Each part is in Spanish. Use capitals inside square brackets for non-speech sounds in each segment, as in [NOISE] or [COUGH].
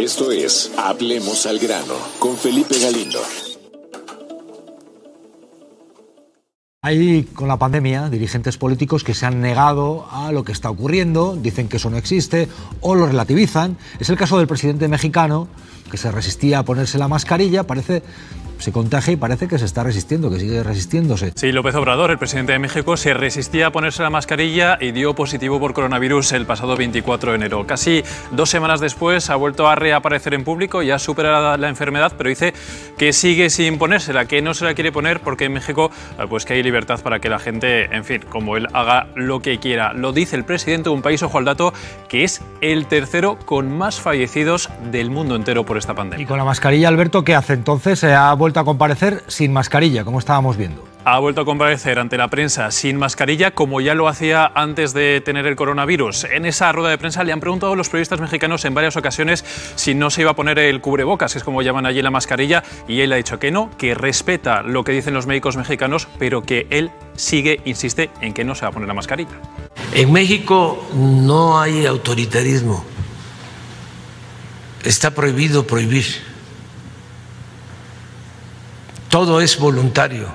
Esto es Hablemos al grano con Felipe Galindo. Hay con la pandemia dirigentes políticos que se han negado a lo que está ocurriendo, dicen que eso no existe o lo relativizan. Es el caso del presidente mexicano que se resistía a ponerse la mascarilla, parece se contagia y parece que se está resistiendo, que sigue resistiéndose. Sí, López Obrador, el presidente de México, se resistía a ponerse la mascarilla y dio positivo por coronavirus el pasado 24 de enero. Casi dos semanas después ha vuelto a reaparecer en público y ha superado la enfermedad, pero dice que sigue sin ponérsela, que no se la quiere poner porque en México eh, pues que hay libertad para que la gente, en fin, como él haga lo que quiera. Lo dice el presidente de un país, ojo al dato, que es el tercero con más fallecidos del mundo entero por esta pandemia. Y con la mascarilla, Alberto, ¿qué hace entonces? Se ha vuelto a comparecer sin mascarilla, como estábamos viendo. Ha vuelto a comparecer ante la prensa sin mascarilla, como ya lo hacía antes de tener el coronavirus. En esa rueda de prensa le han preguntado a los periodistas mexicanos en varias ocasiones si no se iba a poner el cubrebocas, que es como llaman allí la mascarilla, y él ha dicho que no, que respeta lo que dicen los médicos mexicanos, pero que él sigue, insiste en que no se va a poner la mascarilla. En México no hay autoritarismo. Está prohibido prohibir. Todo es voluntario.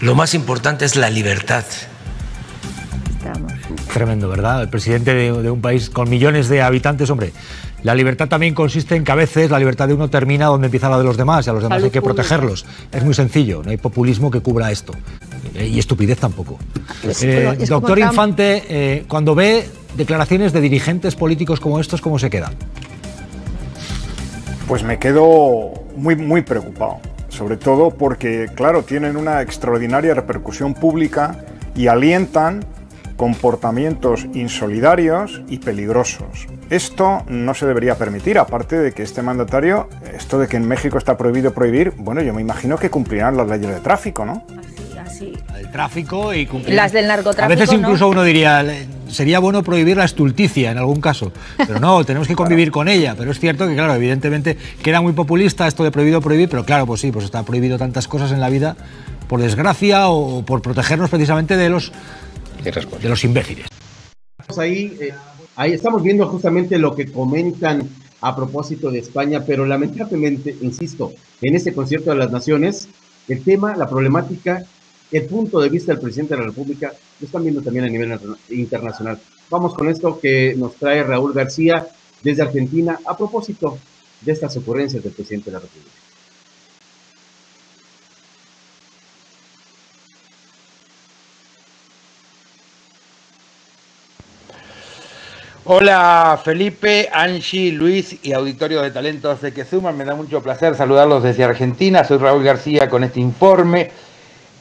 Lo más importante es la libertad. Tremendo, ¿verdad? El presidente de, un país con millones de habitantes, hombre. La libertad también consiste en que a veces la libertad de uno termina donde empieza la de los demás y a los demás hay que protegerlos. Es muy sencillo, no hay populismo que cubra esto. Y estupidez tampoco. Eh, doctor Infante, eh, cuando ve declaraciones de dirigentes políticos como estos, ¿cómo se queda? Pues me quedo muy, muy preocupado, sobre todo porque, claro, tienen una extraordinaria repercusión pública y alientan comportamientos insolidarios y peligrosos. Esto no se debería permitir, aparte de que este mandatario, esto de que en México está prohibido prohibir, bueno, yo me imagino que cumplirán las leyes de tráfico, ¿no? El tráfico y cumplir. Las del narcotráfico. A veces incluso uno diría, sería bueno prohibir la estulticia en algún caso. Pero no, tenemos que [LAUGHS] convivir con ella. Pero es cierto que, claro, evidentemente queda muy populista esto de prohibido prohibir, pero claro, pues sí, pues está prohibido tantas cosas en la vida por desgracia o por protegernos precisamente de los, de los imbéciles. Ahí, eh, ahí estamos viendo justamente lo que comentan a propósito de España, pero lamentablemente, insisto, en ese concierto de las naciones, el tema, la problemática el punto de vista del presidente de la República lo están viendo también a nivel internacional. Vamos con esto que nos trae Raúl García desde Argentina a propósito de estas ocurrencias del presidente de la República. Hola Felipe, Angie, Luis y auditorio de talentos de que suman. Me da mucho placer saludarlos desde Argentina. Soy Raúl García con este informe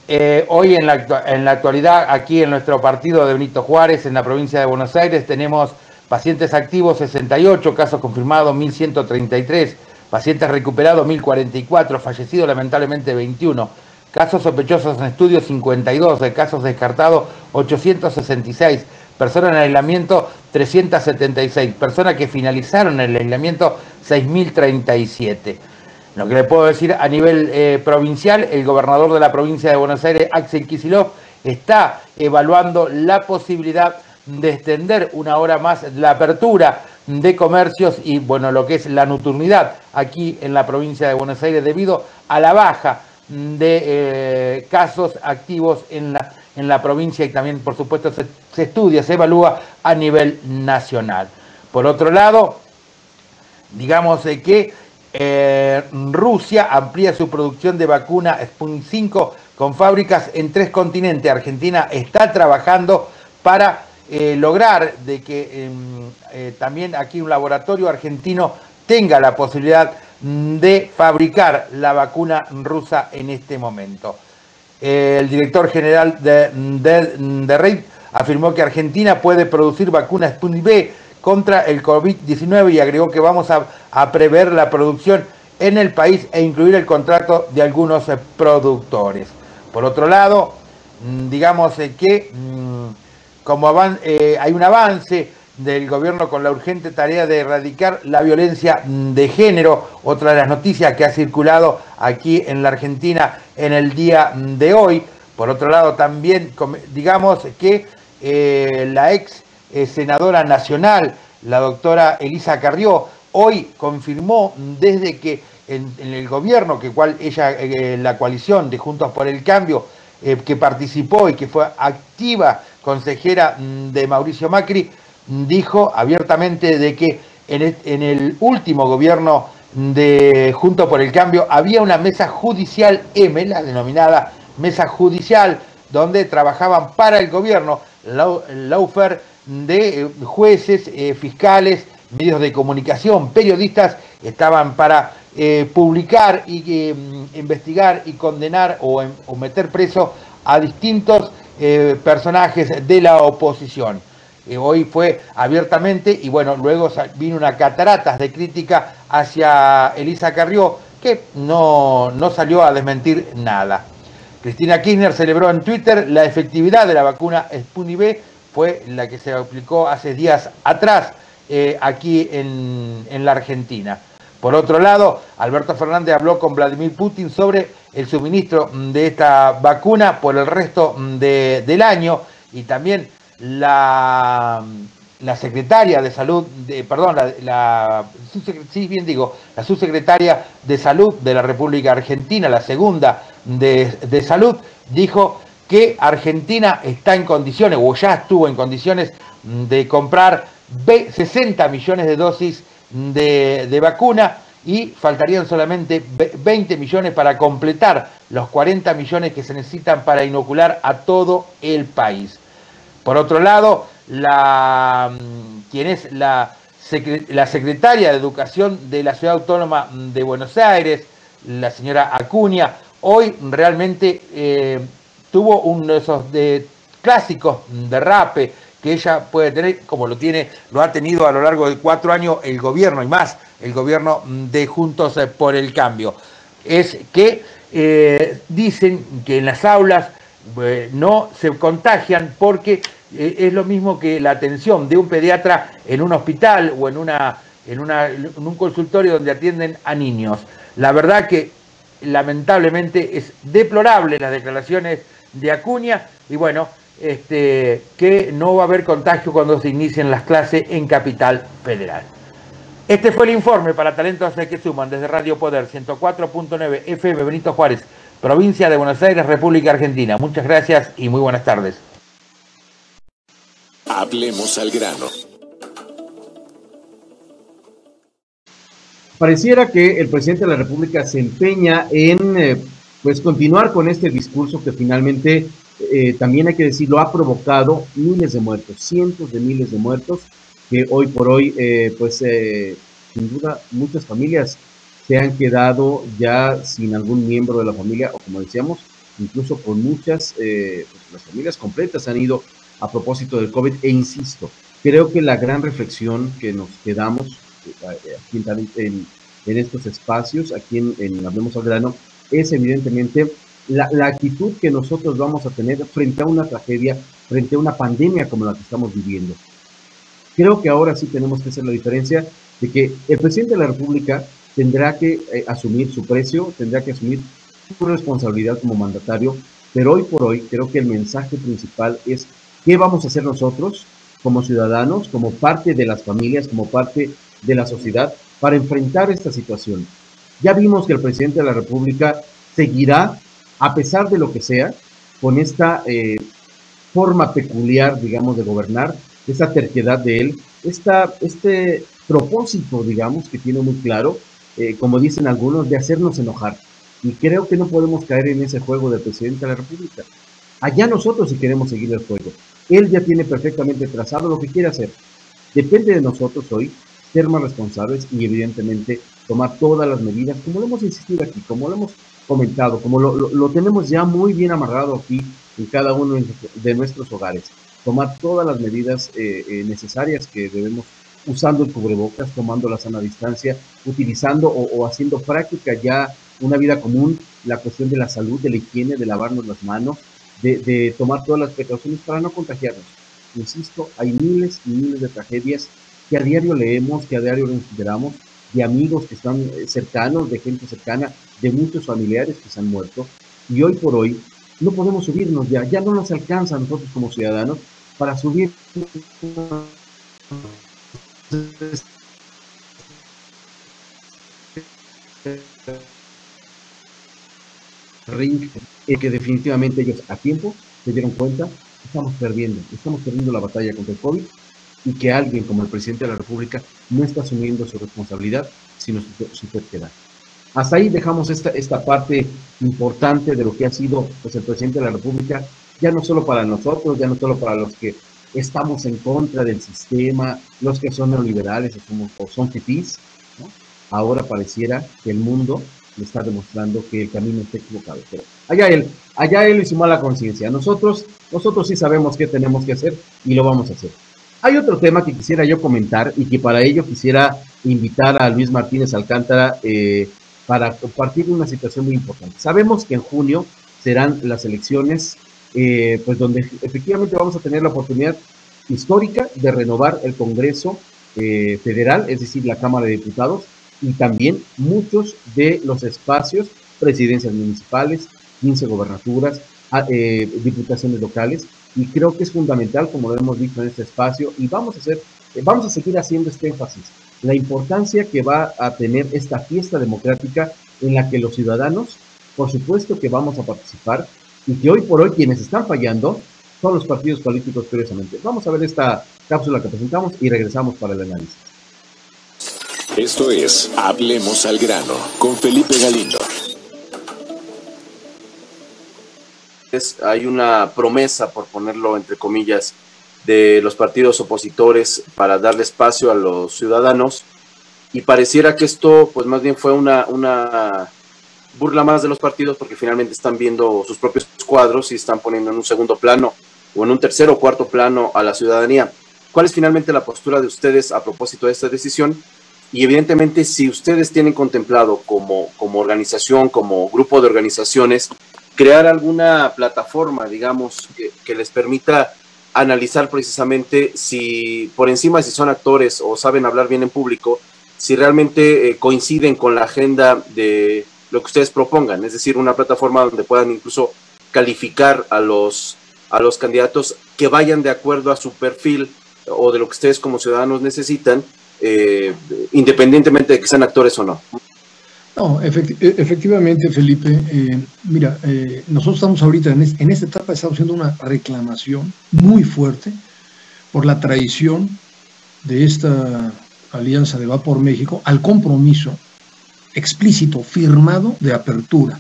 eh, hoy en la, en la actualidad, aquí en nuestro partido de Benito Juárez, en la provincia de Buenos Aires, tenemos pacientes activos 68, casos confirmados 1133, pacientes recuperados 1044, fallecidos lamentablemente 21, casos sospechosos en estudio 52, de casos descartados 866, personas en aislamiento 376, personas que finalizaron el aislamiento 6037. Lo que le puedo decir a nivel eh, provincial, el gobernador de la provincia de Buenos Aires, Axel Kisilov, está evaluando la posibilidad de extender una hora más la apertura de comercios y bueno, lo que es la nocturnidad aquí en la provincia de Buenos Aires debido a la baja de eh, casos activos en la, en la provincia y también por supuesto se, se estudia, se evalúa a nivel nacional. Por otro lado, digamos que eh, Rusia amplía su producción de vacuna Sputnik 5 con fábricas en tres continentes. Argentina está trabajando para eh, lograr de que em, eh, también aquí un laboratorio argentino tenga la posibilidad de fabricar la vacuna rusa en este momento. el director general de, de, afirmó que Argentina puede producir vacuna Sputnik B contra el COVID-19 y agregó que vamos a, prever la producción en el país e incluir el contrato de algunos eh, productores. Por otro lado, mm, digamos eh, que mm, como eh, hay un avance del gobierno con la urgente tarea de erradicar la violencia mm, de género, otra de las noticias que ha circulado aquí en la Argentina en el día de hoy. Por otro lado, también digamos que la ex senadora nacional la doctora Elisa Carrió, hoy confirmó desde que en, el gobierno, que cual ella, eh, la coalición de Juntos por el Cambio, eh, que participó y que fue activa consejera mm, de Mauricio Macri, dijo abiertamente de que en el, último gobierno de Juntos por el Cambio había una mesa judicial M, la denominada mesa judicial, donde trabajaban para el gobierno lawfare de eh, jueces, fiscales, medios de comunicación, periodistas, estaban para eh, publicar y eh, investigar y condenar o, meter preso a distintos eh, personajes de la oposición. hoy fue abiertamente y bueno, luego vino una cataratas de crítica hacia Elisa Carrió que no, no salió a desmentir nada. Cristina Kirchner celebró en Twitter la efectividad de la vacuna Sputnik V, fue la que se aplicó hace días atrás aquí en, en la Argentina. Por otro lado, Alberto Fernández habló con Vladimir Putin sobre el suministro de esta vacuna por el resto del año y también la, la secretaria de salud, de, perdón, la, subsecretaria de salud de la República Argentina, la segunda de, de salud, dijo que Argentina está en condiciones, o ya estuvo en condiciones, de comprar 60 millones de dosis de, vacuna y faltarían solamente 20 millones para completar los 40 millones que se necesitan para inocular a todo el país. Por otro lado, la, mm, quien es la, la secretaria de Educación de la Ciudad Autónoma de Buenos Aires, la señora Acuña, hoy realmente eh, tuvo uno de esos de clásicos derrape que ella puede tener, como lo tiene, lo ha tenido a lo largo de cuatro años el gobierno y más, el gobierno de Juntos eh, por el Cambio. Es que eh, dicen que en las aulas no se contagian porque es lo mismo que la atención de un pediatra en un hospital o en, una, en, una, en un consultorio donde atienden a niños. La verdad que lamentablemente es deplorable las declaraciones de Acuña y bueno, este, que no va a haber contagio cuando se inicien las clases en Capital Federal. Este fue el informe para Talentos que Suman desde Radio Poder 104.9 FM Benito Juárez, provincia de Buenos Aires, República Argentina. Muchas gracias y muy buenas tardes. Hablemos al grano. Pareciera que el presidente de la República se empeña en eh, pues continuar con este discurso que finalmente eh, también hay que decirlo, ha provocado miles de muertos, cientos de miles de muertos, que hoy por hoy, eh, pues eh, sin duda, muchas familias se han quedado ya sin algún miembro de la familia, o como decíamos, incluso con muchas, pues, las familias completas han ido a propósito del COVID, e insisto, creo que la gran reflexión que nos quedamos aquí en, en, estos espacios, aquí en, en Hablemos al Grano, es evidentemente la, actitud que nosotros vamos a tener frente a una tragedia, frente a una pandemia como la que estamos viviendo. Creo que ahora sí tenemos que hacer la diferencia de que el presidente de la República tendrá que eh, asumir su precio, tendrá que asumir su responsabilidad como mandatario, pero hoy por hoy creo que el mensaje principal es qué vamos a hacer nosotros como ciudadanos, como parte de las familias, como parte de la sociedad, para enfrentar esta situación. Ya vimos que el presidente de la República seguirá a pesar de lo que sea, con esta eh, forma peculiar, digamos, de gobernar, esta terquedad de él, esta, este propósito, digamos, que tiene muy claro, eh, como dicen algunos, de hacernos enojar. Y creo que no podemos caer en ese juego del presidente de la República. Allá nosotros si queremos seguir el juego. Él ya tiene perfectamente trazado lo que quiere hacer. Depende de nosotros hoy ser más responsables y evidentemente tomar todas las medidas, como lo hemos insistido aquí, como lo hemos comentado, como lo, tenemos ya muy bien amarrado aquí en cada uno de nuestros hogares. Tomar todas las medidas eh, eh, necesarias que debemos usando el cubrebocas, tomando la sana distancia, utilizando o, haciendo práctica ya una vida común, la cuestión de la salud, de la higiene, de lavarnos las manos, de, tomar todas las precauciones para no contagiarnos. Insisto, hay miles y miles de tragedias que a diario leemos, que a diario nos enteramos, de amigos que están eh, cercanos, de gente cercana, de muchos familiares que se han muerto. Y hoy por hoy no podemos subirnos ya, ya no nos alcanza nosotros como ciudadanos para subir que definitivamente ellos a tiempo se dieron cuenta estamos perdiendo, estamos perdiendo la batalla contra el COVID y que alguien como el presidente de la República no está asumiendo su responsabilidad, sino su, su. Hasta ahí dejamos esta, esta parte importante de lo que ha sido pues, el presidente de la República, ya no solo para nosotros, ya no solo para los que estamos en contra del sistema, los que son neoliberales o, somos, o son ahora pareciera que el mundo le está demostrando que el camino está equivocado. Pero allá él, allá él y su mala conciencia. Nosotros, nosotros sí sabemos qué tenemos que hacer y lo vamos a hacer. Hay otro tema que quisiera yo comentar y que para ello quisiera invitar a Luis Martínez Alcántara eh, para compartir una situación muy importante. Sabemos que en junio serán las elecciones, eh, pues donde efectivamente vamos a tener la oportunidad histórica de renovar el Congreso eh, Federal, es decir, la Cámara de Diputados, y también muchos de los espacios, presidencias municipales, 15 gobernaturas, eh, diputaciones locales, y creo que es fundamental, como lo hemos dicho en este espacio, y vamos a hacer, eh, vamos a seguir haciendo este énfasis, la importancia que va a tener esta fiesta democrática en la que los ciudadanos, por supuesto que vamos a participar, y que hoy por hoy quienes están fallando son los partidos políticos, curiosamente. Vamos a ver esta cápsula que presentamos y regresamos para el análisis. Esto es Hablemos al grano con Felipe Galindo. Hay una promesa, por ponerlo entre comillas, de los partidos opositores para darle espacio a los ciudadanos y pareciera que esto pues más bien fue una, una burla más de los partidos porque finalmente están viendo sus propios cuadros y están poniendo en un segundo plano o en un tercer o cuarto plano a la ciudadanía. ¿Cuál es finalmente la postura de ustedes a propósito de esta decisión? Y evidentemente, si ustedes tienen contemplado como, como organización, como grupo de organizaciones, crear alguna plataforma, digamos, que, les permita analizar precisamente si por encima si son actores o saben hablar bien en público, si realmente eh, coinciden con la agenda de lo que ustedes propongan, es decir, una plataforma donde puedan incluso calificar a los, a los candidatos que vayan de acuerdo a su perfil o de lo que ustedes como ciudadanos necesitan eh, independientemente de que sean actores o no. No, efecti efectivamente, Felipe. Eh, mira, eh, nosotros estamos ahorita en, en, esta etapa, estamos haciendo una reclamación muy fuerte por la traición de esta alianza de Va por México al compromiso explícito, firmado de apertura,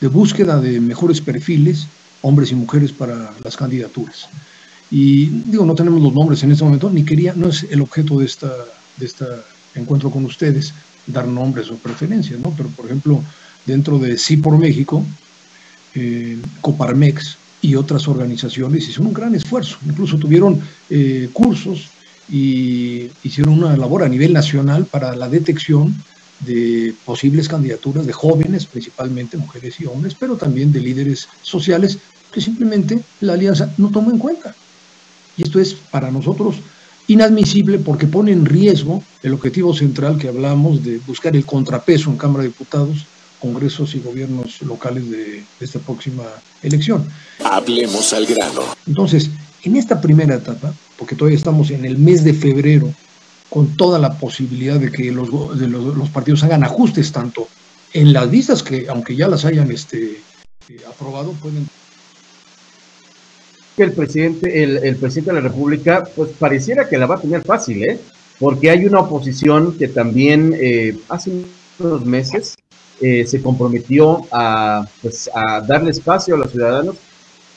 de búsqueda de mejores perfiles, hombres y mujeres para las candidaturas. Y digo, no tenemos los nombres en este momento, ni quería, no es el objeto de esta, de este encuentro con ustedes, dar nombres o preferencias, ¿no? Pero, por ejemplo, dentro de Sí por México, eh, Coparmex y otras organizaciones hicieron un gran esfuerzo, incluso tuvieron eh, cursos y hicieron una labor a nivel nacional para la detección de posibles candidaturas de jóvenes, principalmente mujeres y hombres, pero también de líderes sociales que simplemente la alianza no tomó en cuenta. Y esto es para nosotros inadmisible porque pone en riesgo el objetivo central que hablamos de buscar el contrapeso en Cámara de Diputados, congresos y gobiernos locales de, de esta próxima elección. Hablemos al grano. Entonces, en esta primera etapa, porque todavía estamos en el mes de febrero, con toda la posibilidad de que los, de los, los partidos hagan ajustes tanto en las vistas que, aunque ya las hayan este, eh, aprobado, pueden que el presidente, el, el, presidente de la República, pues pareciera que la va a tener fácil, ¿eh? Porque hay una oposición que también eh, hace unos meses eh, se comprometió a, pues, a darle espacio a los ciudadanos,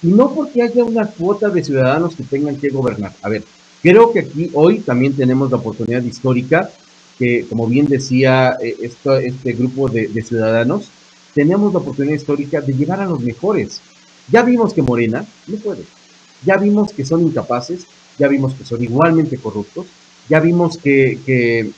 y no porque haya una cuota de ciudadanos que tengan que gobernar. A ver, creo que aquí hoy también tenemos la oportunidad histórica que, como bien decía eh, este grupo de, de ciudadanos, tenemos la oportunidad histórica de llegar a los mejores. Ya vimos que Morena no puede. Ya vimos que son incapaces, ya vimos que son igualmente corruptos, ya vimos que, que,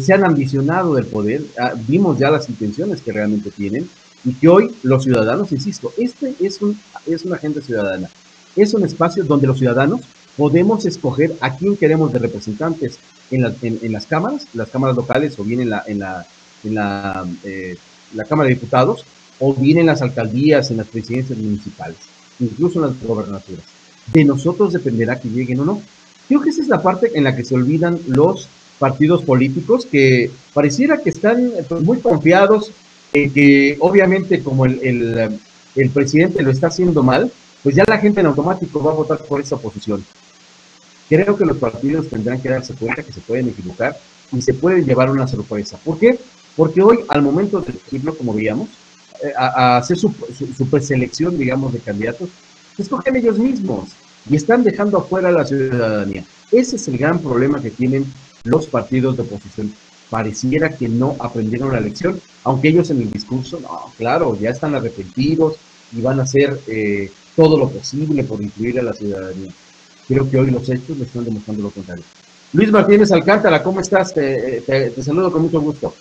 se han ambicionado del poder, ah, vimos ya las intenciones que realmente tienen y que hoy los ciudadanos, insisto, este es, un, es una agenda ciudadana, es un espacio donde los ciudadanos podemos escoger a quién queremos de representantes en, la, en, en las cámaras, las cámaras locales o bien en la, en la, en la, eh, la Cámara de Diputados o bien en las alcaldías, en las presidencias municipales incluso en las gobernaturas. De nosotros dependerá que lleguen o no. Creo que esa es la parte en la que se olvidan los partidos políticos que pareciera que están pues, muy confiados en que obviamente como el, el, presidente lo está haciendo mal, pues ya la gente en automático va a votar por esa oposición. Creo que los partidos tendrán que darse cuenta que se pueden equivocar y se pueden llevar una sorpresa. ¿Por qué? Porque hoy, al momento de elegirlo, como veíamos, eh, a, hacer su, su, preselección, digamos, de candidatos, escogen ellos mismos y están dejando afuera a la ciudadanía. Ese es el gran problema que tienen los partidos de oposición. Pareciera que no aprendieron la lección, aunque ellos en el discurso, no, claro, ya están arrepentidos y van a hacer eh, todo lo posible por incluir a la ciudadanía. Creo que hoy los hechos me están demostrando lo contrario. Luis Martínez Alcántara, ¿cómo estás? Te, te, saludo con mucho gusto.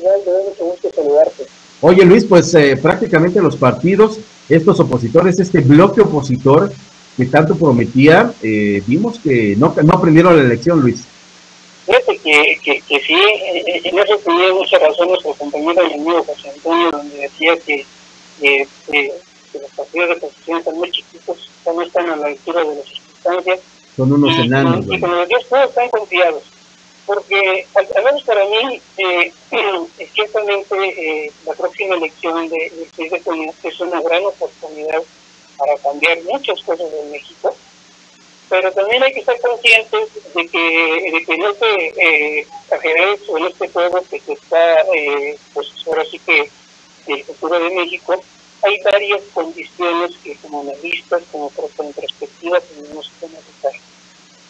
Mucho gusto saludarte. Oye, Luis, pues eh, prácticamente los partidos, estos opositores, este bloque opositor que tanto prometía, eh, vimos que no, no aprendieron la elección, Luis. Fíjate que, que, que sí, eh, en eso tenía muchas razones nuestro compañero y amigo José Antonio, donde decía que, que, los partidos de oposición están muy chiquitos, no están a la altura de las circunstancias son unos enanos. Y, como decía, todos están confiados. Porque, al menos para mí, eh, [CLEARS THROAT] ciertamente eh, la próxima elección de, del 6 de junio es una gran oportunidad para cambiar muchas cosas en México. Pero también hay que estar conscientes de que, de que este eh, ajedrez o en este juego que se está, eh, pues ahora sí que el futuro de México, hay varias condiciones que como analistas, como en perspectiva, tenemos que analizar.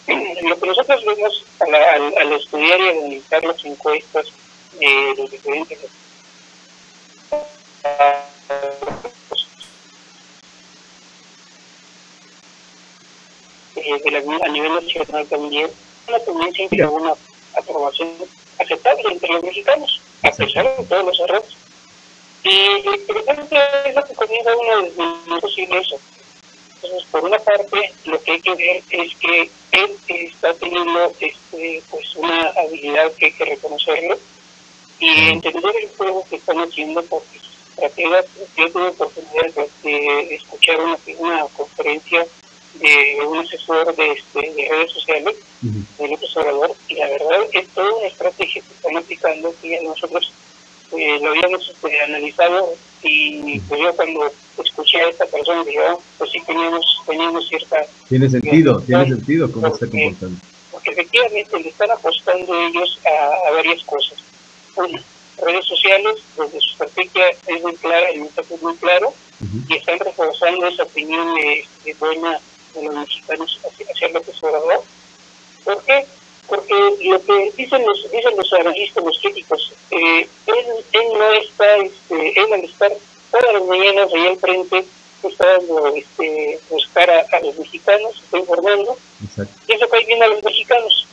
Lo que nosotros vemos al, al, al estudiar y analizar las encuestas de los diferentes eh, de la, a nivel nacional también, una tendencia que una aprobación aceptable entre los mexicanos, a pesar de todos los errores. Y precisamente es lo que comienza uno de los posibles entonces, por una parte, lo que hay que ver es que él está teniendo este, pues una habilidad que hay que reconocerlo y entender el juego que están haciendo porque sus estrategias, yo tuve oportunidad de, escuchar una, una conferencia de un asesor de, este, de redes sociales, del observador, y la verdad es toda una estrategia que están aplicando que nosotros eh, lo habíamos este, analizado y pues yo cuando escuché a esta persona dije, oh, pues sí teníamos, teníamos cierta... Tiene sentido, tiene sentido cómo está comportando. Porque efectivamente le están apostando ellos a, a varias cosas. Una, redes sociales, donde su estrategia es muy clara, el mensaje es muy claro, y están reforzando esa opinión de, de buena de los mexicanos hacia, hacia López Obrador. ¿Por qué? Porque lo que dicen los dicen los analistas, los críticos, eh, él, él no está, este, él al estar todas las mañanas ahí al frente, está dando este, buscar a, a los mexicanos, está informando, Exacto. y eso cae bien a los mexicanos.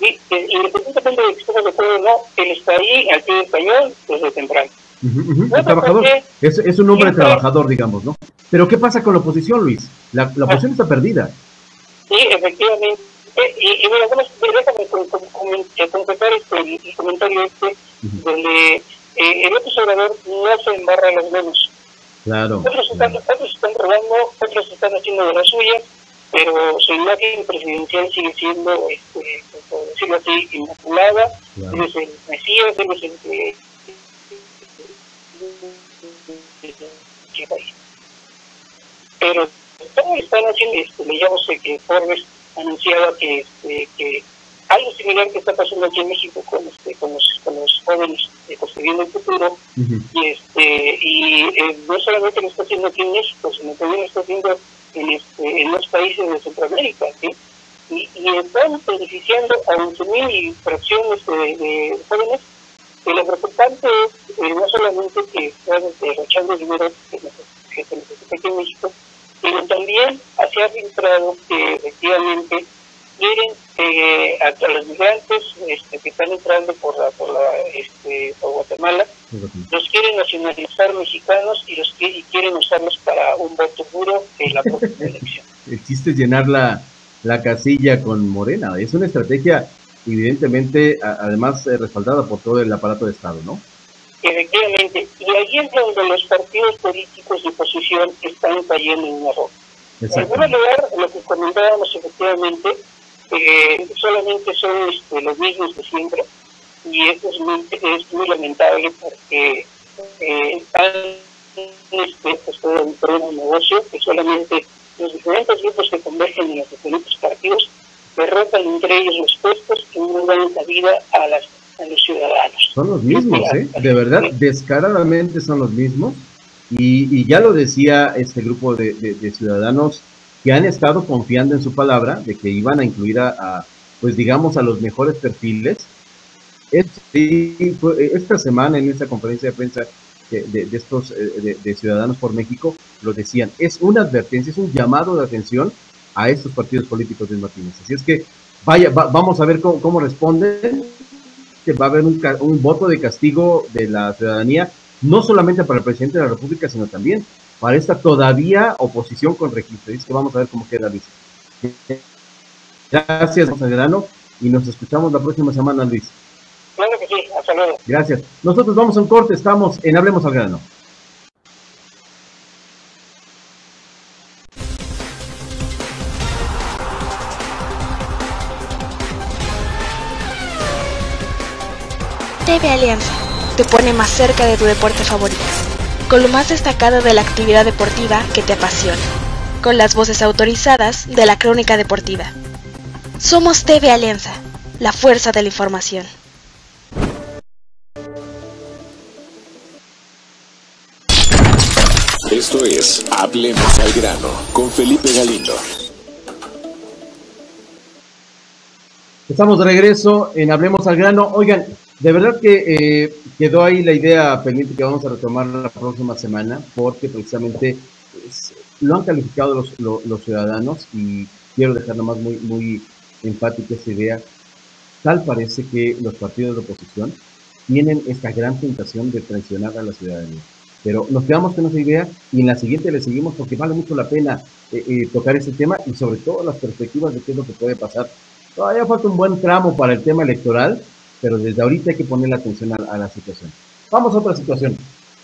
y, eh, independientemente de que estemos de acuerdo o no, él está ahí al pie del cañón desde temprano. Uh -huh, uh -huh. trabajador. Es, es, un hombre trabajador, digamos, ¿no? Pero ¿qué pasa con la oposición, Luis? La, la oposición está perdida. Sí, efectivamente y, y bueno, déjame completar este, el comentario este, uh -huh. donde eh, el otro observador no se embarra los menos. Claro. Otros están, claro. otros están robando, otros están haciendo de la suya, pero su imagen presidencial sigue siendo, este, por decirlo así, inmaculada. Claro. Él es el Mesías, él es el que. Pero todos están haciendo, este, leíamos que Forbes anunciaba que, este, que algo similar que está pasando aquí en México con, este, con, los, con los jóvenes eh, construyendo el futuro uh -huh. y este y eh, no solamente lo está haciendo aquí en México sino también lo está haciendo en, este, en los países de Centroamérica ¿sí? y, y están beneficiando a 11.000 y fracciones de, de jóvenes que lo preocupante es eh, no solamente que están derrochando dinero que, que se necesita aquí en México pero también se ha filtrado que efectivamente quieren eh, a, los migrantes este, que están entrando por la, por la este, por Guatemala los quieren nacionalizar mexicanos y los y quieren usarlos para un voto duro en la [LAUGHS] próxima elección. El chiste es llenar la, la casilla con Morena. Es una estrategia evidentemente además eh, respaldada por todo el aparato de Estado, ¿no? Efectivamente, y ahí es donde los partidos políticos de oposición están cayendo en un error. En primer lugar, lo que comentábamos efectivamente, eh, solamente son este, los mismos de siempre, y esto es muy, es muy lamentable porque eh, están este, pues, todo un negocio que solamente los diferentes grupos que convergen en los diferentes partidos derrotan entre ellos los puestos y no dan vida a, las, a los ciudadanos. Son los mismos, ¿eh? De verdad, descaradamente son los mismos. Y, y ya lo decía este grupo de, de, ciudadanos que han estado confiando en su palabra de que iban a incluir a, pues digamos, a los mejores perfiles. esta semana en esta conferencia de prensa de, estos eh, de, Ciudadanos por México lo decían, es una advertencia, es un llamado de atención a estos partidos políticos de Martínez. Así es que vaya, vamos a ver cómo, cómo responden, que va a haber un, un voto de castigo de la ciudadanía, no solamente para el presidente de la República, sino también para esta todavía oposición con registro. Es que vamos a ver cómo queda Luis. Gracias, Grano, y nos escuchamos la próxima semana, Luis. Claro que sí, hasta luego. Gracias. Nosotros vamos a un corte, estamos en Hablemos al Grano. Alianza te pone más cerca de tu deporte favorito, con lo más destacado de la actividad deportiva que te apasiona, con las voces autorizadas de la crónica deportiva. Somos TV Alianza, la fuerza de la información. Esto es Hablemos al grano con Felipe Galindo. Estamos de regreso en Hablemos al grano. Oigan, de verdad que eh, quedó ahí la idea pendiente que vamos a retomar la próxima semana, porque precisamente pues, lo han calificado los, los, ciudadanos y quiero dejar nomás muy, muy empática esa idea. Tal parece que los partidos de oposición tienen esta gran tentación de traicionar a la ciudadanía. Pero nos quedamos con esa idea y en la siguiente le seguimos porque vale mucho la pena eh, eh, tocar ese tema y sobre todo las perspectivas de qué es lo que puede pasar. Todavía falta un buen tramo para el tema electoral, pero desde ahorita hay que poner la atención a, la situación. Vamos a otra situación.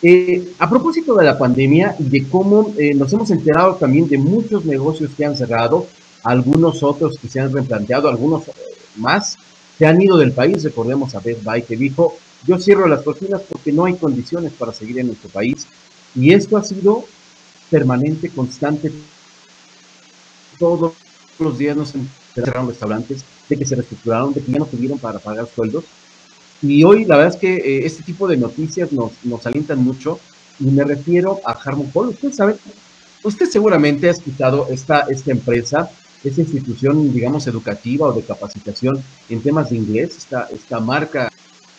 Eh, a propósito de la pandemia y de cómo eh, nos hemos enterado también de muchos negocios que han cerrado, algunos otros que se han replanteado, algunos eh, más se han ido del país. Recordemos a Best Buy que dijo, yo cierro las cocinas porque no hay condiciones para seguir en nuestro país. Y esto ha sido permanente, constante. Todos los días nos cerraron restaurantes, de que se reestructuraron, de que ya no tuvieron para pagar sueldos. Y hoy la verdad es que eh, este tipo de noticias nos, nos alientan mucho y me refiero a Harmon Hall. Usted sabe, usted seguramente ha escuchado esta, esta empresa, esta institución, digamos, educativa o de capacitación en temas de inglés, esta, esta marca.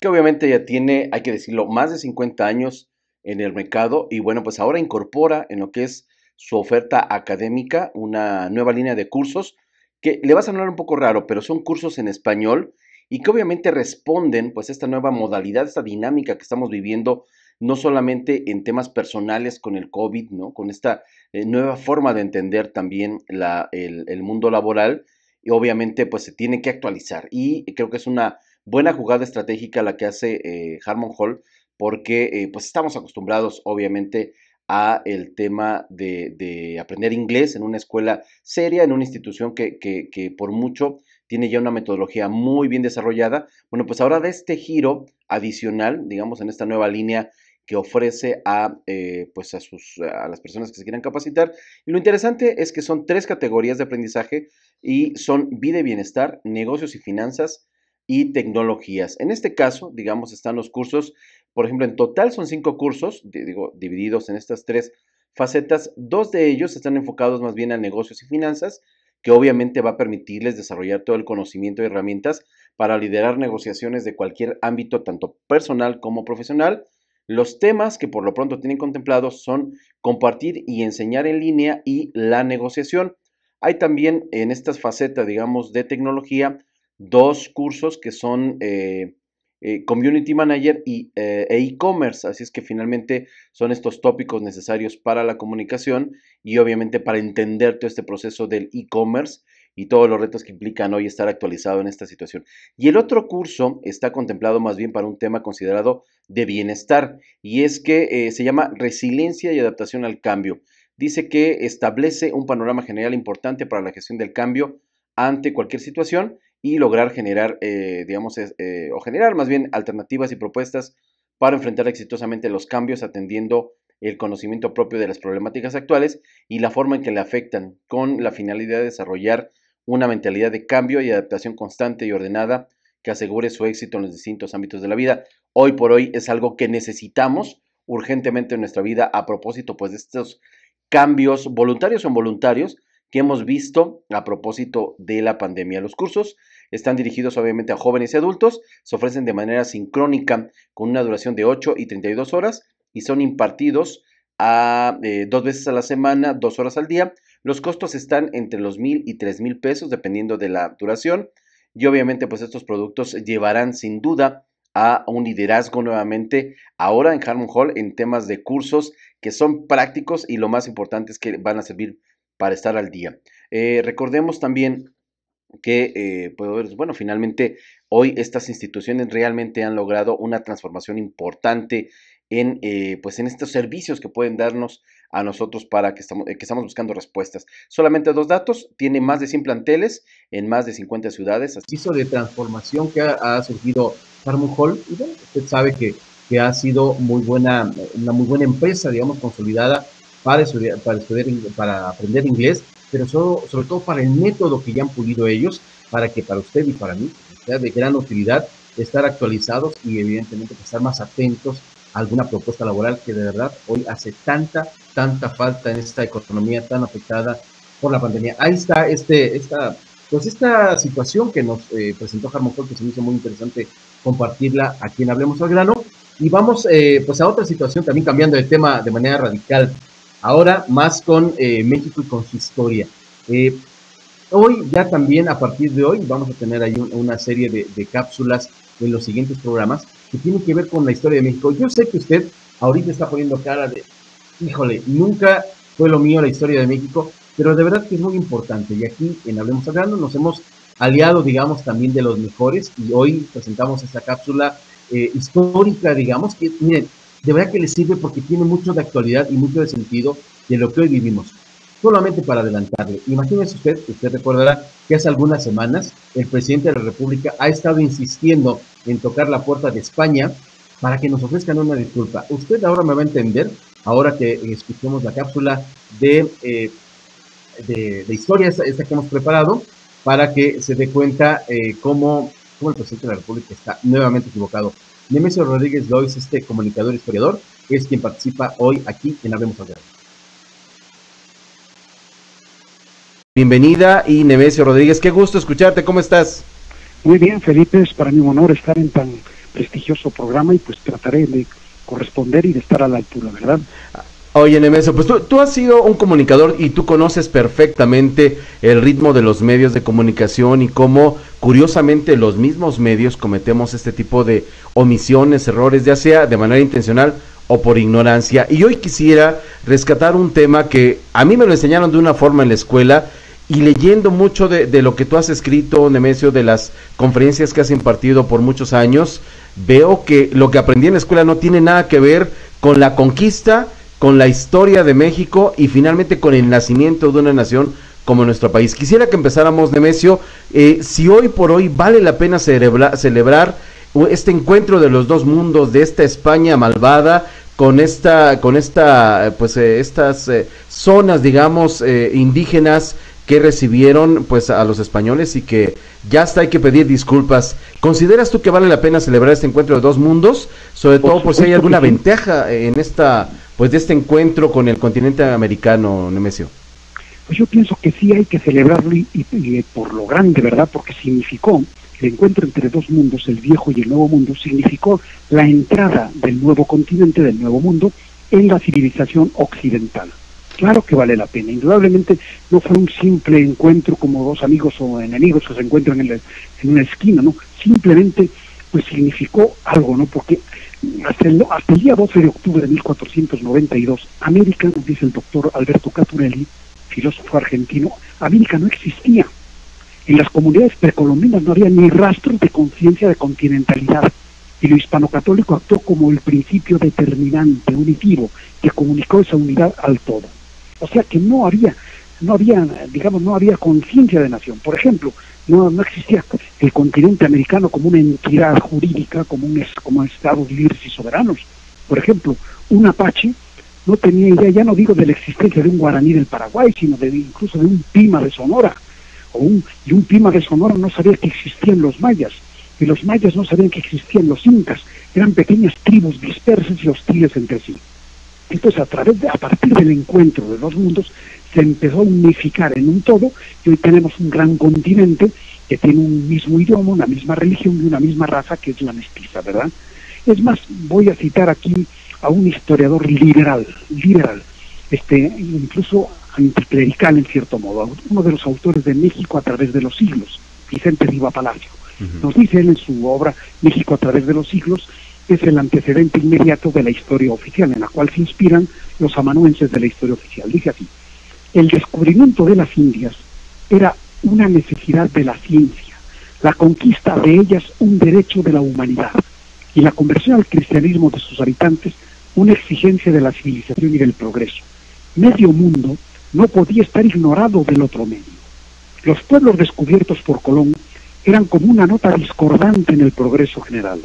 Que obviamente ya tiene, hay que decirlo, más de 50 años en el mercado y bueno, pues ahora incorpora en lo que es su oferta académica una nueva línea de cursos que le va a sonar un poco raro, pero son cursos en español y que obviamente responden pues a esta nueva modalidad, esta dinámica que estamos viviendo no solamente en temas personales con el COVID, ¿no? Con esta eh, nueva forma de entender también la, el, mundo laboral y obviamente pues se tiene que actualizar y creo que es una buena jugada estratégica la que hace eh, Harmon Hall porque eh, pues estamos acostumbrados obviamente a el tema de, aprender inglés en una escuela seria, en una institución que, por mucho tiene ya una metodología muy bien desarrollada. Bueno, pues ahora de este giro adicional, digamos, en esta nueva línea que ofrece a, eh, pues a, sus, a las personas que se quieran capacitar. Y lo interesante es que son tres categorías de aprendizaje y son vida y bienestar, negocios y finanzas y tecnologías. En este caso, digamos, están los cursos por ejemplo, en total son cinco cursos, digo, divididos en estas tres facetas. Dos de ellos están enfocados más bien a negocios y finanzas, que obviamente va a permitirles desarrollar todo el conocimiento y herramientas para liderar negociaciones de cualquier ámbito, tanto personal como profesional. Los temas que por lo pronto tienen contemplados son compartir y enseñar en línea y la negociación. Hay también en estas facetas, digamos, de tecnología, dos cursos que son eh, eh, community Manager y e e-commerce. Así es que finalmente son estos tópicos necesarios para la comunicación y obviamente para entender todo este proceso del e-commerce y todos los retos que implican hoy estar actualizado en esta situación. Y el otro curso está contemplado más bien para un tema considerado de bienestar y es que eh, se llama resiliencia y adaptación al cambio. dice que establece un panorama general importante para la gestión del cambio ante cualquier situación y lograr generar, eh, digamos, eh, o generar más bien alternativas y propuestas para enfrentar exitosamente los cambios atendiendo el conocimiento propio de las problemáticas actuales y la forma en que le afectan, con la finalidad de desarrollar una mentalidad de cambio y adaptación constante y ordenada que asegure su éxito en los distintos ámbitos de la vida. Hoy por hoy es algo que necesitamos urgentemente en nuestra vida a propósito pues de estos cambios voluntarios o involuntarios que hemos visto a propósito de la pandemia. Los cursos están dirigidos obviamente a jóvenes y adultos, se ofrecen de manera sincrónica con una duración de 8 y 32 horas y son impartidos a eh, dos veces a la semana, dos horas al día. Los costos están entre los mil y tres mil pesos dependiendo de la duración y obviamente pues estos productos llevarán sin duda a un liderazgo nuevamente ahora en Harmon Hall en temas de cursos que son prácticos y lo más importante es que van a servir para estar al día. Eh, recordemos también que, eh, pues, bueno, finalmente hoy estas instituciones realmente han logrado una transformación importante en, eh, pues en estos servicios que pueden darnos a nosotros para que estamos, estamos buscando respuestas. Solamente dos datos, tiene más de 100 planteles en más de 50 ciudades. Hizo de transformación que ha, surgido bueno, usted sabe que, que ha sido muy buena, una muy buena empresa, digamos, consolidada para estudiar, para, estudiar, para aprender inglés, pero sobre todo para el método que ya han pulido ellos, para que para usted y para mí sea de gran utilidad estar actualizados y evidentemente estar más atentos a alguna propuesta laboral que de verdad hoy hace tanta, tanta falta en esta economía tan afectada por la pandemia. Ahí está este, esta, pues esta situación que nos eh, presentó Harmon que se me hizo muy interesante compartirla aquí en Hablemos al Grano. Y vamos eh, pues a otra situación, también cambiando de tema de manera radical. Ahora más con eh, México y con su historia. Eh, hoy, ya también a partir de hoy, vamos a tener ahí una serie de, cápsulas en los siguientes programas que tienen que ver con la historia de México. Yo sé que usted ahorita está poniendo cara de, híjole, nunca fue lo mío la historia de México, pero de verdad que es muy importante. Y aquí en Hablemos Hablando nos hemos aliado, digamos, también de los mejores y hoy presentamos esta cápsula eh, histórica, digamos, que miren, de verdad que le sirve porque tiene mucho de actualidad y mucho de sentido de lo que hoy vivimos. Solamente para adelantarle, imagínese usted, usted recordará que hace algunas semanas el presidente de la República ha estado insistiendo en tocar la puerta de España para que nos ofrezcan una disculpa. Usted ahora me va a entender, ahora que escuchemos la cápsula de, eh, de, historia, esta, que hemos preparado, para que se dé cuenta eh, cómo, cómo el presidente de la República está nuevamente equivocado. Nemesio Rodríguez Lois, este comunicador historiador, es quien participa hoy aquí en Hablemos al Bienvenida y Nemesio Rodríguez, qué gusto escucharte, ¿cómo estás? Muy bien, Felipe, es para mí un honor estar en tan prestigioso programa y pues trataré de corresponder y de estar a la altura, ¿verdad? Oye, Nemesio, pues tú, tú, has sido un comunicador y tú conoces perfectamente el ritmo de los medios de comunicación y cómo, curiosamente, los mismos medios cometemos este tipo de omisiones, errores, ya sea de manera intencional o por ignorancia. Y hoy quisiera rescatar un tema que a mí me lo enseñaron de una forma en la escuela y leyendo mucho de, de lo que tú has escrito, Nemesio, de las conferencias que has impartido por muchos años, veo que lo que aprendí en la escuela no tiene nada que ver con la conquista, con la historia de México y finalmente con el nacimiento de una nación como nuestro país. Quisiera que empezáramos, Nemesio, eh, si hoy por hoy vale la pena celebrar este encuentro de los dos mundos, de esta España malvada, con esta, con esta, pues eh, estas eh, zonas, digamos, indígenas que recibieron pues a los españoles y que ya hasta hay que pedir disculpas. ¿Consideras tú que vale la pena celebrar este encuentro de dos mundos? Sobre todo por si hay alguna ventaja en esta pues de este encuentro con el continente americano, Nemesio? Pues yo pienso que sí hay que celebrarlo y, por lo grande, ¿verdad? Porque significó el encuentro entre dos mundos, el viejo y el nuevo mundo, significó la entrada del nuevo continente, del nuevo mundo, en la civilización occidental. Claro que vale la pena. Indudablemente no fue un simple encuentro como dos amigos o enemigos que se encuentran en, en una esquina, ¿no? Simplemente pues significó algo, ¿no? Porque hasta el, hasta el día 12 de octubre de 1492, América, nos dice el doctor Alberto Caturelli, filósofo argentino, América no existía. En las comunidades precolombinas no había ni rastros de conciencia de continentalidad. Y lo hispano-católico actuó como el principio determinante, unitivo, que comunicó esa unidad al todo. O sea que no había, no había, digamos, no había conciencia de nación. Por ejemplo, no, no existía el continente americano como una entidad jurídica, como un como estados libres y soberanos. Por ejemplo, un apache no tenía idea, ya no digo de la existencia de un guaraní del Paraguay, sino de incluso de un pima de Sonora. O un, y un pima de Sonora no sabía que existían los mayas, y los mayas no sabían que existían los incas, eran pequeñas tribus dispersas y hostiles entre sí. Entonces, a través de, a partir del encuentro de dos mundos, se empezó a unificar en un todo, y hoy tenemos un gran continente que tiene un mismo idioma, una misma religión y una misma raza, que es la mestiza, ¿verdad? Es más, voy a citar aquí a un historiador liberal, liberal, este, incluso anticlerical en cierto modo, uno de los autores de México a través de los siglos, Vicente Riva Palacio. Nos dice él en su obra México a través de los siglos, es el antecedente inmediato de la historia oficial, en la cual se inspiran los amanuenses de la historia oficial. Dice así, el descubrimiento de las Indias era una necesidad de la ciencia, la conquista de ellas un derecho de la humanidad y la conversión al cristianismo de sus habitantes una exigencia de la civilización y del progreso. Medio mundo no podía estar ignorado del otro medio. Los pueblos descubiertos por Colón eran como una nota discordante en el progreso general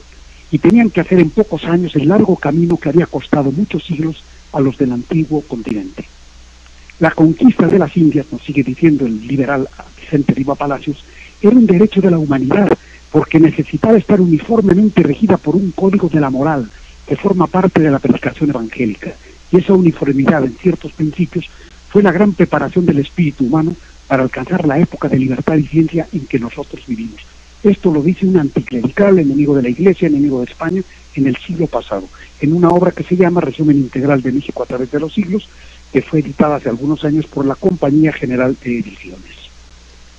y tenían que hacer en pocos años el largo camino que había costado muchos siglos a los del antiguo continente. La conquista de las Indias, nos sigue diciendo el liberal Vicente Riva Palacios, era un derecho de la humanidad porque necesitaba estar uniformemente regida por un código de la moral que forma parte de la predicación evangélica. Y esa uniformidad en ciertos principios fue la gran preparación del espíritu humano para alcanzar la época de libertad y ciencia en que nosotros vivimos. Esto lo dice un anticlerical, enemigo de la Iglesia, enemigo de España, en el siglo pasado, en una obra que se llama Resumen Integral de México a través de los siglos, que fue editada hace algunos años por la Compañía General de Ediciones.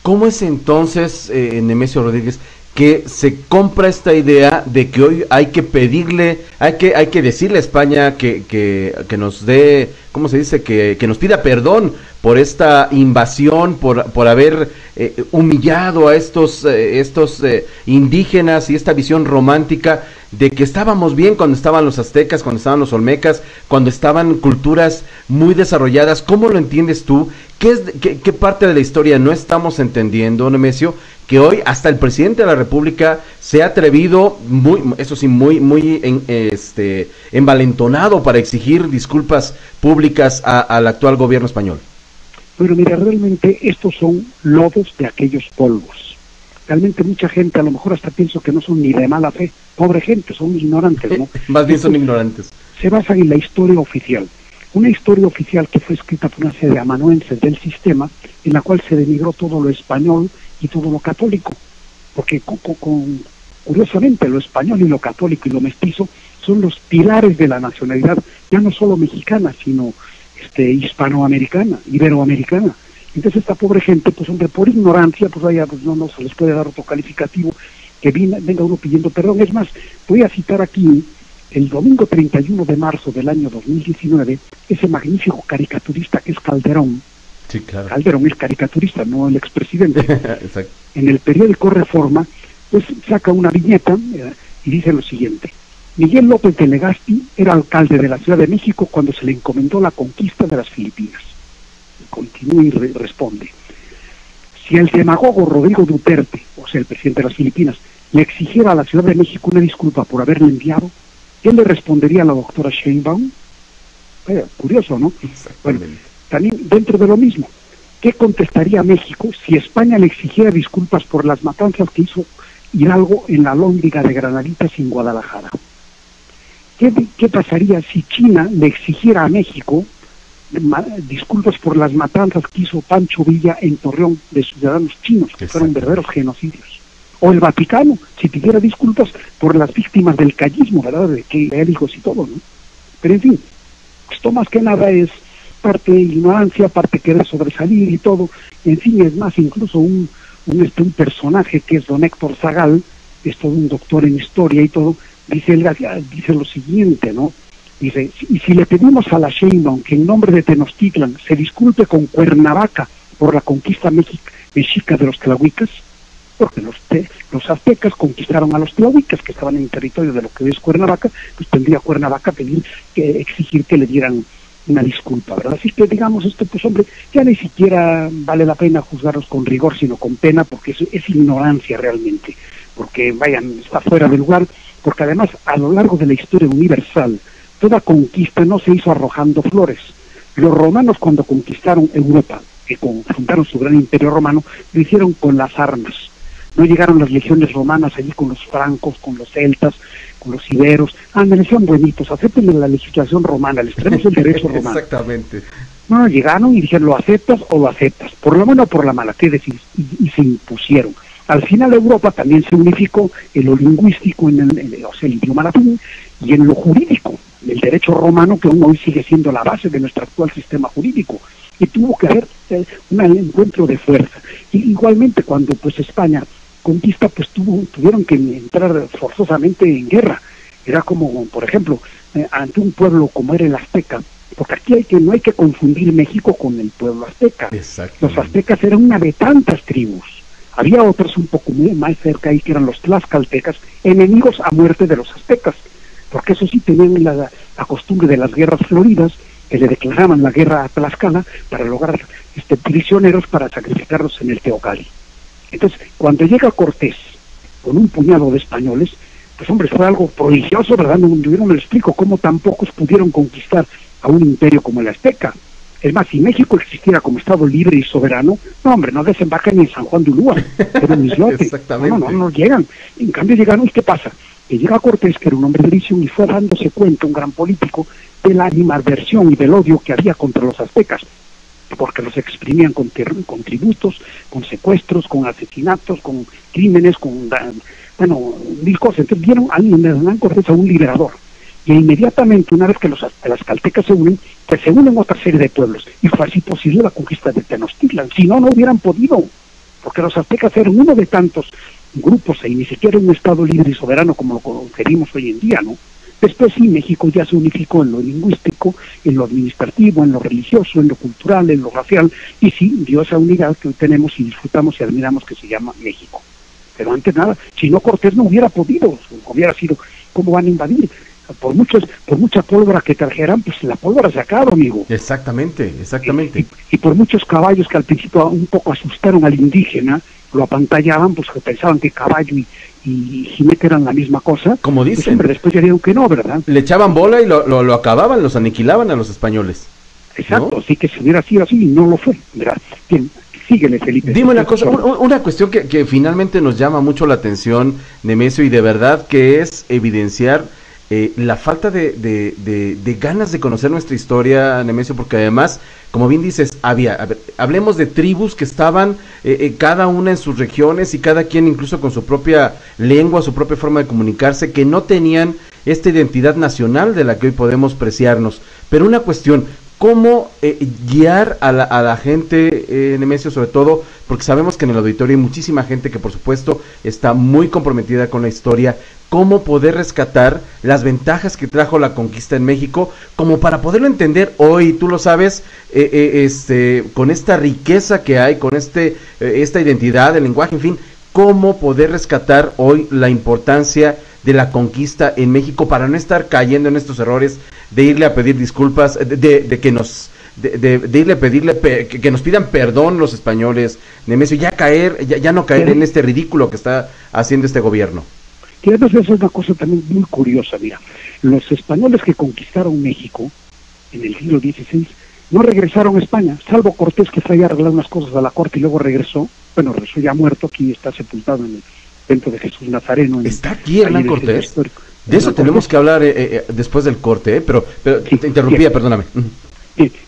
¿Cómo es entonces, eh, Nemesio Rodríguez, que se compra esta idea de que hoy hay que pedirle, hay que, hay que decirle a España que, que, que nos dé, ¿cómo se dice? Que, que, nos pida perdón por esta invasión, por, por haber eh, humillado a estos, eh, estos eh, indígenas y esta visión romántica de que estábamos bien cuando estaban los aztecas, cuando estaban los olmecas, cuando estaban culturas muy desarrolladas. ¿Cómo lo entiendes tú? ¿Qué, parte de la historia no estamos entendiendo, Nemesio? que hoy hasta el presidente de la República se ha atrevido, muy, eso sí, muy, muy en, este, envalentonado para exigir disculpas públicas al actual gobierno español. Pero mira, realmente estos son lodos de aquellos polvos. Realmente mucha gente, a lo mejor hasta pienso que no son ni de mala fe, pobre gente, son ignorantes, ¿no? [LAUGHS] Más bien son ignorantes. Se basan en la historia oficial. Una historia oficial que fue escrita por una serie de amanuenses del sistema, en la cual se denigró todo lo español y todo lo católico, porque con, con, curiosamente lo español y lo católico y lo mestizo son los pilares de la nacionalidad, ya no solo mexicana, sino este, hispanoamericana, iberoamericana. Entonces esta pobre gente, pues hombre, por ignorancia, pues vaya, pues no, no se les puede dar otro calificativo que venga uno pidiendo perdón. Es más, voy a citar aquí el domingo 31 de marzo del año 2019, ese magnífico caricaturista que es Calderón, Sí, claro. Calderón es caricaturista, no el expresidente. [LAUGHS] en el periódico Reforma, pues saca una viñeta eh, y dice lo siguiente. Miguel López de Legazpi era alcalde de la Ciudad de México cuando se le encomendó la conquista de las Filipinas. Continúa y re responde. Si el demagogo Rodrigo Duterte, o sea, el presidente de las Filipinas, le exigiera a la Ciudad de México una disculpa por haberle enviado, ¿qué le respondería a la doctora Sheinbaum? Eh, curioso, ¿no? Bueno, también dentro de lo mismo, ¿qué contestaría México si España le exigiera disculpas por las matanzas que hizo Hidalgo en la lóndiga de Granaditas en Guadalajara? ¿Qué, ¿Qué, pasaría si China le exigiera a México disculpas por las matanzas que hizo Pancho Villa en Torreón de ciudadanos chinos, que fueron verdaderos genocidios? O el Vaticano, si pidiera disculpas por las víctimas del callismo, ¿verdad? De que hijos y todo, ¿no? Pero en fin, esto más que nada es parte de ignorancia, parte querer sobresalir y todo. En fin, es más, incluso un, un, este, un personaje que es don Héctor Zagal, es todo un doctor en historia y todo, dice, él, dice lo siguiente, ¿no? Dice, y si le pedimos a la Sheinbaum que en nombre de Tenochtitlan se disculpe con Cuernavaca por la conquista mexica de los tlahuicas, porque los, te, los aztecas conquistaron a los tlahuicas que estaban en territorio de lo que es Cuernavaca, pues tendría Cuernavaca pedir que exigir que le dieran una disculpa, ¿verdad? Así que digamos esto, pues hombre, ya ni siquiera vale la pena juzgarlos con rigor, sino con pena, porque es ignorancia realmente, porque vayan, está fuera de lugar, porque además a lo largo de la historia universal, toda conquista no se hizo arrojando flores. Los romanos cuando conquistaron Europa, que fundaron su gran imperio romano, lo hicieron con las armas. No llegaron las legiones romanas allí con los francos, con los celtas, con los iberos. Ah, me sean bonitos, acepten la legislación romana, les traemos el derecho [LAUGHS] romano. Exactamente. No, llegaron y dijeron, lo aceptas o lo aceptas, por la buena o por la mala, ¿qué decís? Y, y se impusieron. Al final Europa también se unificó en lo lingüístico, en el, o sea, el idioma latín, y en lo jurídico, el derecho romano que aún hoy sigue siendo la base de nuestro actual sistema jurídico. Y tuvo que haber eh, un encuentro de fuerza. Y igualmente cuando pues España conquista, pues tuvo, tuvieron que entrar forzosamente en guerra. Era como, por ejemplo, eh, ante un pueblo como era el azteca, porque aquí hay que, no hay que confundir México con el pueblo azteca. Los aztecas eran una de tantas tribus. Había otros un poco más cerca ahí que eran los tlaxcaltecas, enemigos a muerte de los aztecas, porque eso sí tenían la, la costumbre de las guerras floridas, que le declaraban la guerra a Tlaxcala para lograr este, prisioneros para sacrificarlos en el Teocalli. Entonces, cuando llega Cortés con un puñado de españoles, pues hombre, fue algo prodigioso, ¿verdad? No, yo no me lo explico cómo tan pocos pudieron conquistar a un imperio como el Azteca. Es más, si México existiera como Estado libre y soberano, no, hombre, no desembarcan ni en San Juan de Ulúa, en islote. [LAUGHS] No, no, no, no llegan. En cambio llegaron, ¿y qué pasa? Que llega Cortés, que era un hombre de visión, y fue dándose cuenta, un gran político, de la animadversión y del odio que había contra los aztecas porque los exprimían con, con tributos, con secuestros, con asesinatos, con crímenes, con, bueno, mil cosas. Entonces vieron a Hernán Cortés a un liberador. Y inmediatamente, una vez que los las caltecas se unen, pues se unen otra serie de pueblos. Y fue así posible la conquista de Tenochtitlan. Si no, no hubieran podido, porque los aztecas eran uno de tantos grupos y ni siquiera un Estado libre y soberano como lo concebimos hoy en día, ¿no? Después sí, México ya se unificó en lo lingüístico, en lo administrativo, en lo religioso, en lo cultural, en lo racial, y sí dio esa unidad que hoy tenemos y disfrutamos y admiramos que se llama México. Pero antes nada, si no Cortés no hubiera podido, hubiera sido, ¿cómo van a invadir? Por muchos, por mucha pólvora que trajeran, pues la pólvora se acaba, amigo. Exactamente, exactamente. Y, y, por muchos caballos que al principio un poco asustaron al indígena, lo apantallaban, pues que pensaban que caballo y, y jinete eran la misma cosa. Como pues, dicen. hombre, después ya dijeron que no, ¿verdad? Le echaban bola y lo, lo, lo acababan, los aniquilaban a los españoles. Exacto, ¿no? sí que si hubiera sido así, no lo fue, ¿verdad? Bien, síguele, Felipe. Dime una cosa, un, una cuestión que, que, finalmente nos llama mucho la atención, Nemesio, y de verdad que es evidenciar eh, la falta de, de, de, ganas de conocer nuestra historia, Nemesio, porque además, como bien dices, había, hablemos de tribus que estaban eh, eh, cada una en sus regiones y cada quien incluso con su propia lengua, su propia forma de comunicarse, que no tenían esta identidad nacional de la que hoy podemos preciarnos. Pero una cuestión, cómo eh, guiar a la, a la gente, eh, Nemesio, sobre todo, porque sabemos que en el auditorio hay muchísima gente que por supuesto está muy comprometida con la historia, cómo poder rescatar las ventajas que trajo la conquista en México, como para poderlo entender hoy, tú lo sabes, eh, eh, este, con esta riqueza que hay, con este, eh, esta identidad, el lenguaje, en fin, cómo poder rescatar hoy la importancia de la conquista en México para no estar cayendo en estos errores de irle a pedir disculpas, de, de, de que nos de, de, de, irle a pedirle pe que, que, nos pidan perdón los españoles, Nemesio, ya caer, ya, ya no caer en este ridículo que está haciendo este gobierno. Que además eso es una cosa también muy curiosa, mira, los españoles que conquistaron México en el siglo XVI no regresaron a España, salvo Cortés que fue a arreglar unas cosas a la corte y luego regresó, bueno, regresó ya muerto, aquí está sepultado en el templo de Jesús Nazareno. En, ¿Está aquí Hernán Cortés? De eso tenemos que hablar eh, eh, después del corte, ¿eh? pero, pero sí, te interrumpía, sí. perdóname.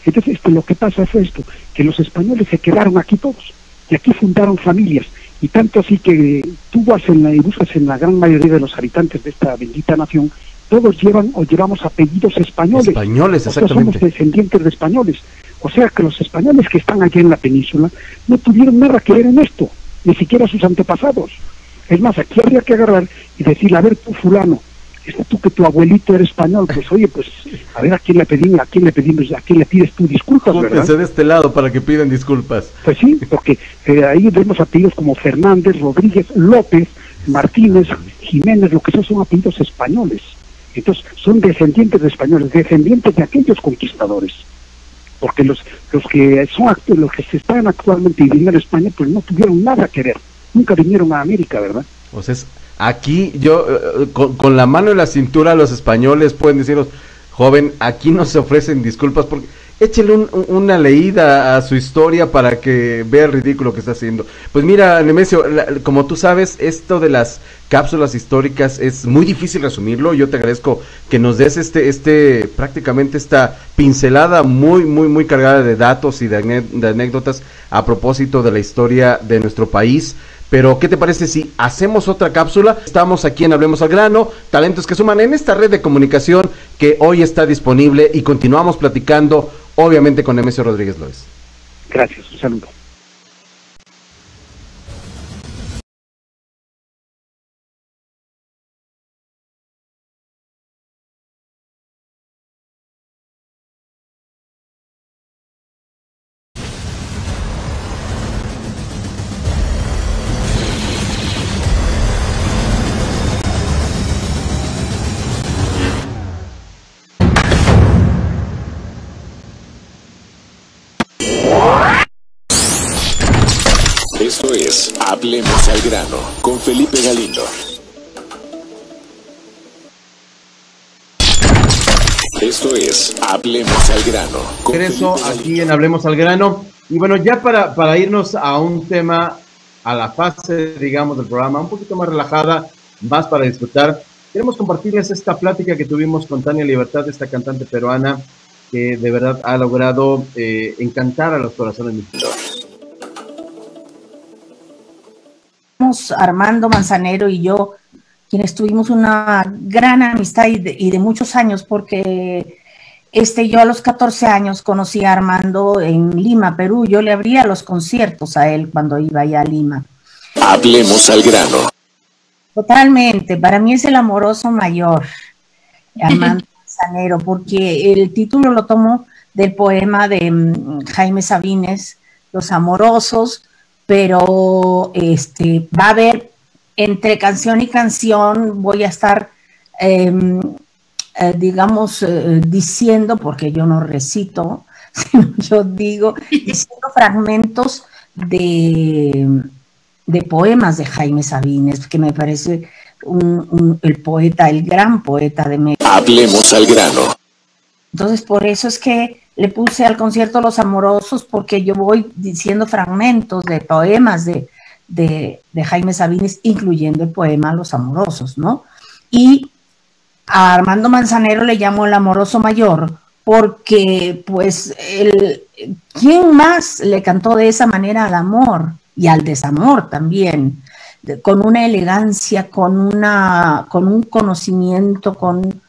Entonces, lo que pasa fue esto, que los españoles se quedaron aquí todos, y aquí fundaron familias, y tanto así que tú vas en la, y buscas en la gran mayoría de los habitantes de esta bendita nación, todos llevan o llevamos apellidos españoles. Españoles, exactamente. O sea, somos descendientes de españoles. O sea que los españoles que están allí en la península no tuvieron nada que ver en esto, ni siquiera sus antepasados. Es más, aquí habría que agarrar y decir, a ver tú fulano, este, tú que tu abuelito era español, pues oye, pues a ver a quién le pedimos, a quién le pedimos, a quién le pides tú disculpas, ¿verdad? de este lado para que pidan disculpas. Pues sí, porque eh, ahí vemos apellidos como Fernández, Rodríguez, López, Martínez, Jiménez, lo que son son apellidos españoles. Entonces, son descendientes de españoles, descendientes de aquellos conquistadores. Porque los, los que son los que se están actualmente viviendo en España, pues no tuvieron nada que ver. Nunca vinieron a América, ¿verdad? Sea, es- aquí yo, eh, con, con la mano en la cintura, los españoles pueden deciros, joven, aquí no se ofrecen disculpas porque échele un- un- una leída a su historia para que vea el ridículo que está haciendo. Pues mira, Nemesio, la- como tú sabes, esto de las cápsulas históricas es muy difícil resumirlo. Yo te agradezco que nos des este, este, prácticamente esta pincelada muy, muy, muy cargada de datos y de anécdotas a propósito de la historia de nuestro país. Pero, ¿qué te parece si hacemos otra cápsula? Estamos aquí en Hablemos al Grano, talentos que suman en esta red de comunicación que hoy está disponible y continuamos platicando, obviamente, con Nemesio Rodríguez López. Gracias, un saludo. Hablemos al grano Regreso aquí en Hablemos al Grano. Y bueno, ya para, para irnos a un tema, a la fase, digamos, del programa, un poquito más relajada, más para disfrutar, queremos compartirles esta plática que tuvimos con Tania Libertad, esta cantante peruana que de verdad ha logrado eh, encantar a los corazones mexicanos. Somos Armando Manzanero y yo, quienes tuvimos una gran amistad y de, y de muchos años, porque este, yo a los 14 años conocí a Armando en Lima, Perú. Yo le abría los conciertos a él cuando iba allá a Lima. Hablemos al grano. Totalmente, para mí es el amoroso mayor, Armando [LAUGHS] Manzanero, porque el título lo tomo del poema de mm, Jaime Sabines, Los Amorosos, pero este, va a haber entre canción y canción, voy a estar, em, eh, digamos, eh, diciendo, porque yo no recito, [LAUGHS] sino yo digo, diciendo fragmentos de, de poemas de Jaime Sabines, que me parece un- un- el poeta, el gran poeta de México. Hablemos al grano. Entonces, por eso es que le puse al concierto Los Amorosos, porque yo voy diciendo fragmentos de poemas de, de, de Jaime Sabines, incluyendo el poema Los Amorosos, ¿no? Y a Armando Manzanero le llamo el amoroso mayor, porque, pues, el, ¿quién más le cantó de esa manera al amor y al desamor también? Con una elegancia, con, una, con un conocimiento, con,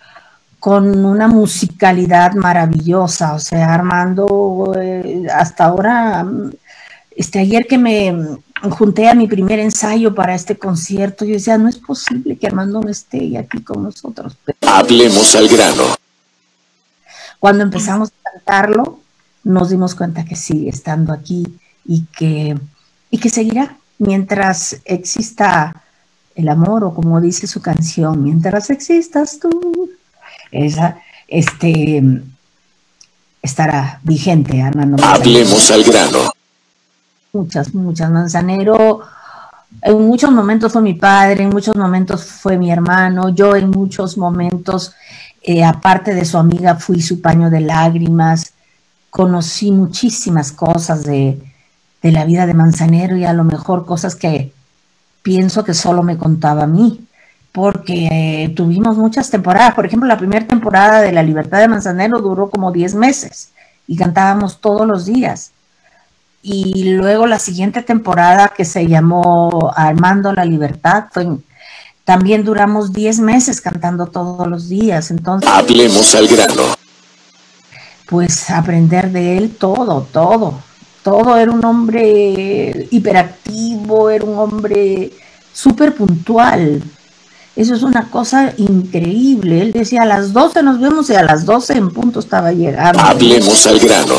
con una musicalidad maravillosa. O sea, Armando, eh, hasta ahora, este, ayer que me junté a mi primer ensayo para este concierto, yo decía, no es posible que Armando no esté aquí con nosotros. Pero Hablemos al grano. cuando empezamos a cantarlo, nos dimos cuenta que sigue estando aquí y que, y que seguirá mientras exista el amor, o como dice su canción, mientras existas tú. Esa, este, estará vigente, Armando. Hablemos al grano. Muchas, muchas. Manzanero, en muchos momentos fue mi padre, en muchos momentos fue mi hermano, yo en muchos momentos, eh, aparte de su amiga, fui su paño de lágrimas, conocí muchísimas cosas de, de la vida de Manzanero y a lo mejor cosas que pienso que solo me contaba a mí, porque eh, tuvimos muchas temporadas. Por ejemplo, la primera temporada de La Libertad de Manzanero duró como 10 meses y cantábamos todos los días. Y luego la siguiente temporada que se llamó Armando la Libertad, fue, también duramos 10 meses cantando todos los días. Entonces, Hablemos al grano. pues aprender de él todo, todo, todo. Era un hombre hiperactivo, era un hombre súper puntual. Eso es una cosa increíble. Él decía a las 12 nos vemos y a las 12 en punto estaba llegando. Hablemos al grano.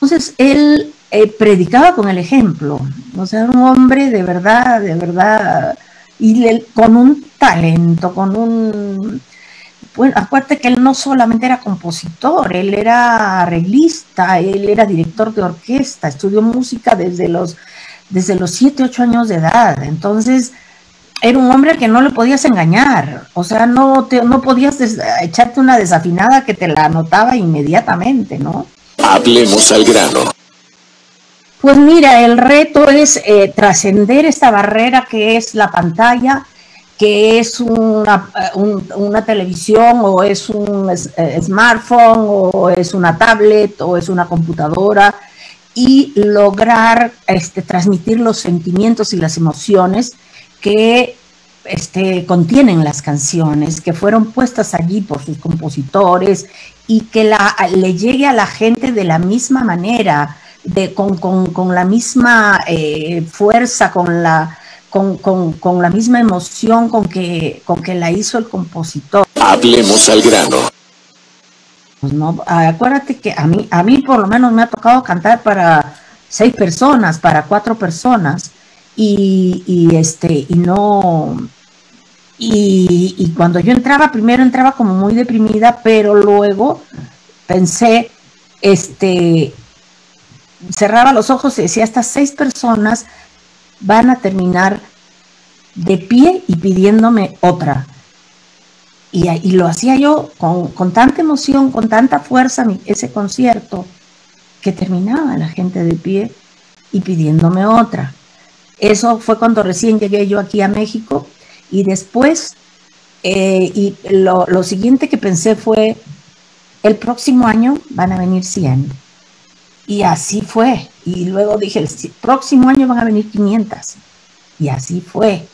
Entonces él eh, predicaba con el ejemplo, o sea, un hombre de verdad, de verdad, y le- con un talento, con un, bueno, acuérdate que él no solamente era compositor, él era arreglista, él era director de orquesta, estudió música desde los, desde los 7, 8 años de edad. Entonces, era un hombre que no le podías engañar, o sea, no, te, no podías echarte una desafinada que te la anotaba inmediatamente, ¿no? Hablemos al grano. Pues mira, el reto es eh, trascender esta barrera que es la pantalla, que es una, una televisión o es un eh, smartphone o es una tablet o es una computadora y lograr este, transmitir los sentimientos y las emociones que este, contienen las canciones, que fueron puestas allí por sus compositores y que le llegue a la gente de la misma manera de, con, con, con la misma eh, fuerza, con la, con, con, la misma emoción con que, con que la hizo el compositor. Hablemos al grano. Pues no, acuérdate que a mí, a mí por lo menos me ha tocado cantar para seis personas, para cuatro personas, y, y este, y no, y, y, cuando yo entraba, primero entraba como muy deprimida, pero luego pensé, este, cerraba los ojos y decía, estas seis personas van a terminar de pie y pidiéndome otra. Y, lo hacía yo con, con, tanta emoción, con tanta fuerza, ese concierto, que terminaba la gente de pie y pidiéndome otra. Eso fue cuando recién llegué yo aquí a México y después, eh, y lo, lo siguiente que pensé fue, el próximo año van a venir 100 y así fue. Y luego dije, el próximo año van a venir 500. Y así fue.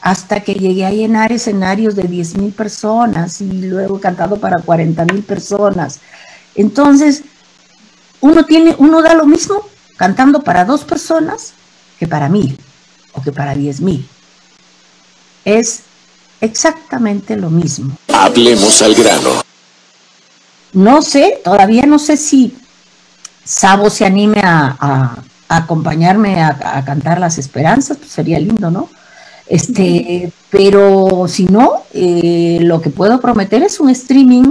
Hasta que llegué a llenar escenarios de 10 mil personas y luego cantado para 40 mil personas. Entonces, uno tiene, uno da lo mismo cantando para dos personas que para mil o que para 10 mil. Es exactamente lo mismo. Hablemos al grano. No sé, todavía no sé si Sabo se anime a, acompañarme a, cantar las esperanzas, pues sería lindo, ¿no? Este, pero si no, eh, lo que puedo prometer es un streaming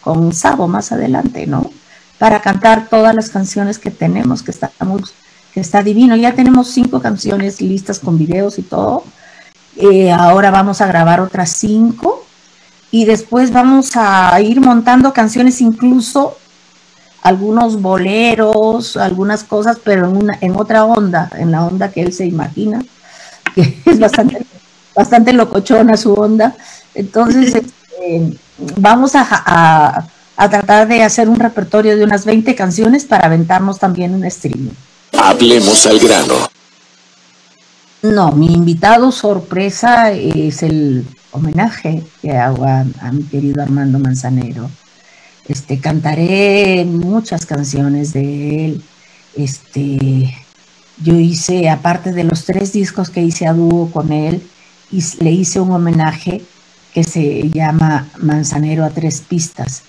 con Sabo más adelante, ¿no? Para cantar todas las canciones que tenemos, que estamos, que está divino. Ya tenemos cinco canciones listas con videos y todo. Eh, ahora vamos a grabar otras cinco y después vamos a ir montando canciones incluso algunos boleros, algunas cosas, pero en, una, en otra onda, en la onda que él se imagina, [LAUGHS] que es bastante, bastante locochona su onda. Entonces, [LAUGHS] este, vamos a, a, tratar de hacer un repertorio de unas 20 canciones para aventarnos también un streaming. Hablemos al grano. No, mi invitado sorpresa es el homenaje que hago a mi querido Armando Manzanero este, cantaré muchas canciones de él. Este, yo hice, aparte de los tres discos que hice a dúo con él, le hice un homenaje que se llama Manzanero a tres pistas,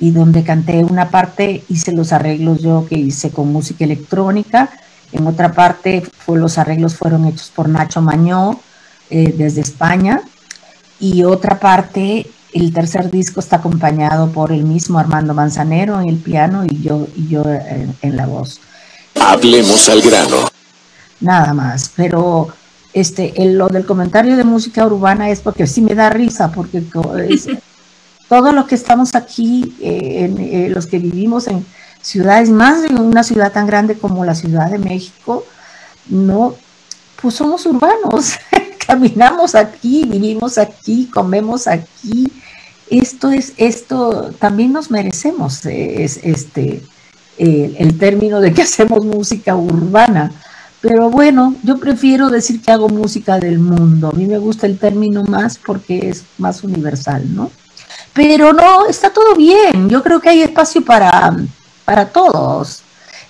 y donde canté una parte, hice los arreglos yo que hice con música electrónica, en otra parte los arreglos fueron hechos por Nacho Mañó eh, desde España, y otra parte el tercer disco está acompañado por el mismo Armando Manzanero en el piano y yo, y yo en, la voz. Hablemos al grano. Nada más, pero este, lo del comentario de música urbana es porque sí me da risa, porque [LAUGHS] todos los que estamos aquí, eh, en, eh, los que vivimos en ciudades, más de una ciudad tan grande como la Ciudad de México, no, pues somos urbanos. [LAUGHS] caminamos aquí, vivimos aquí, comemos aquí. Esto es, esto también nos merecemos, es este el término de que [LAUGHS] hacemos música urbana. Pero bueno, yo prefiero decir que hago música del mundo. A mí me gusta el término más porque es más universal, ¿no? Pero no, está todo bien. Yo creo que hay espacio para, para todos.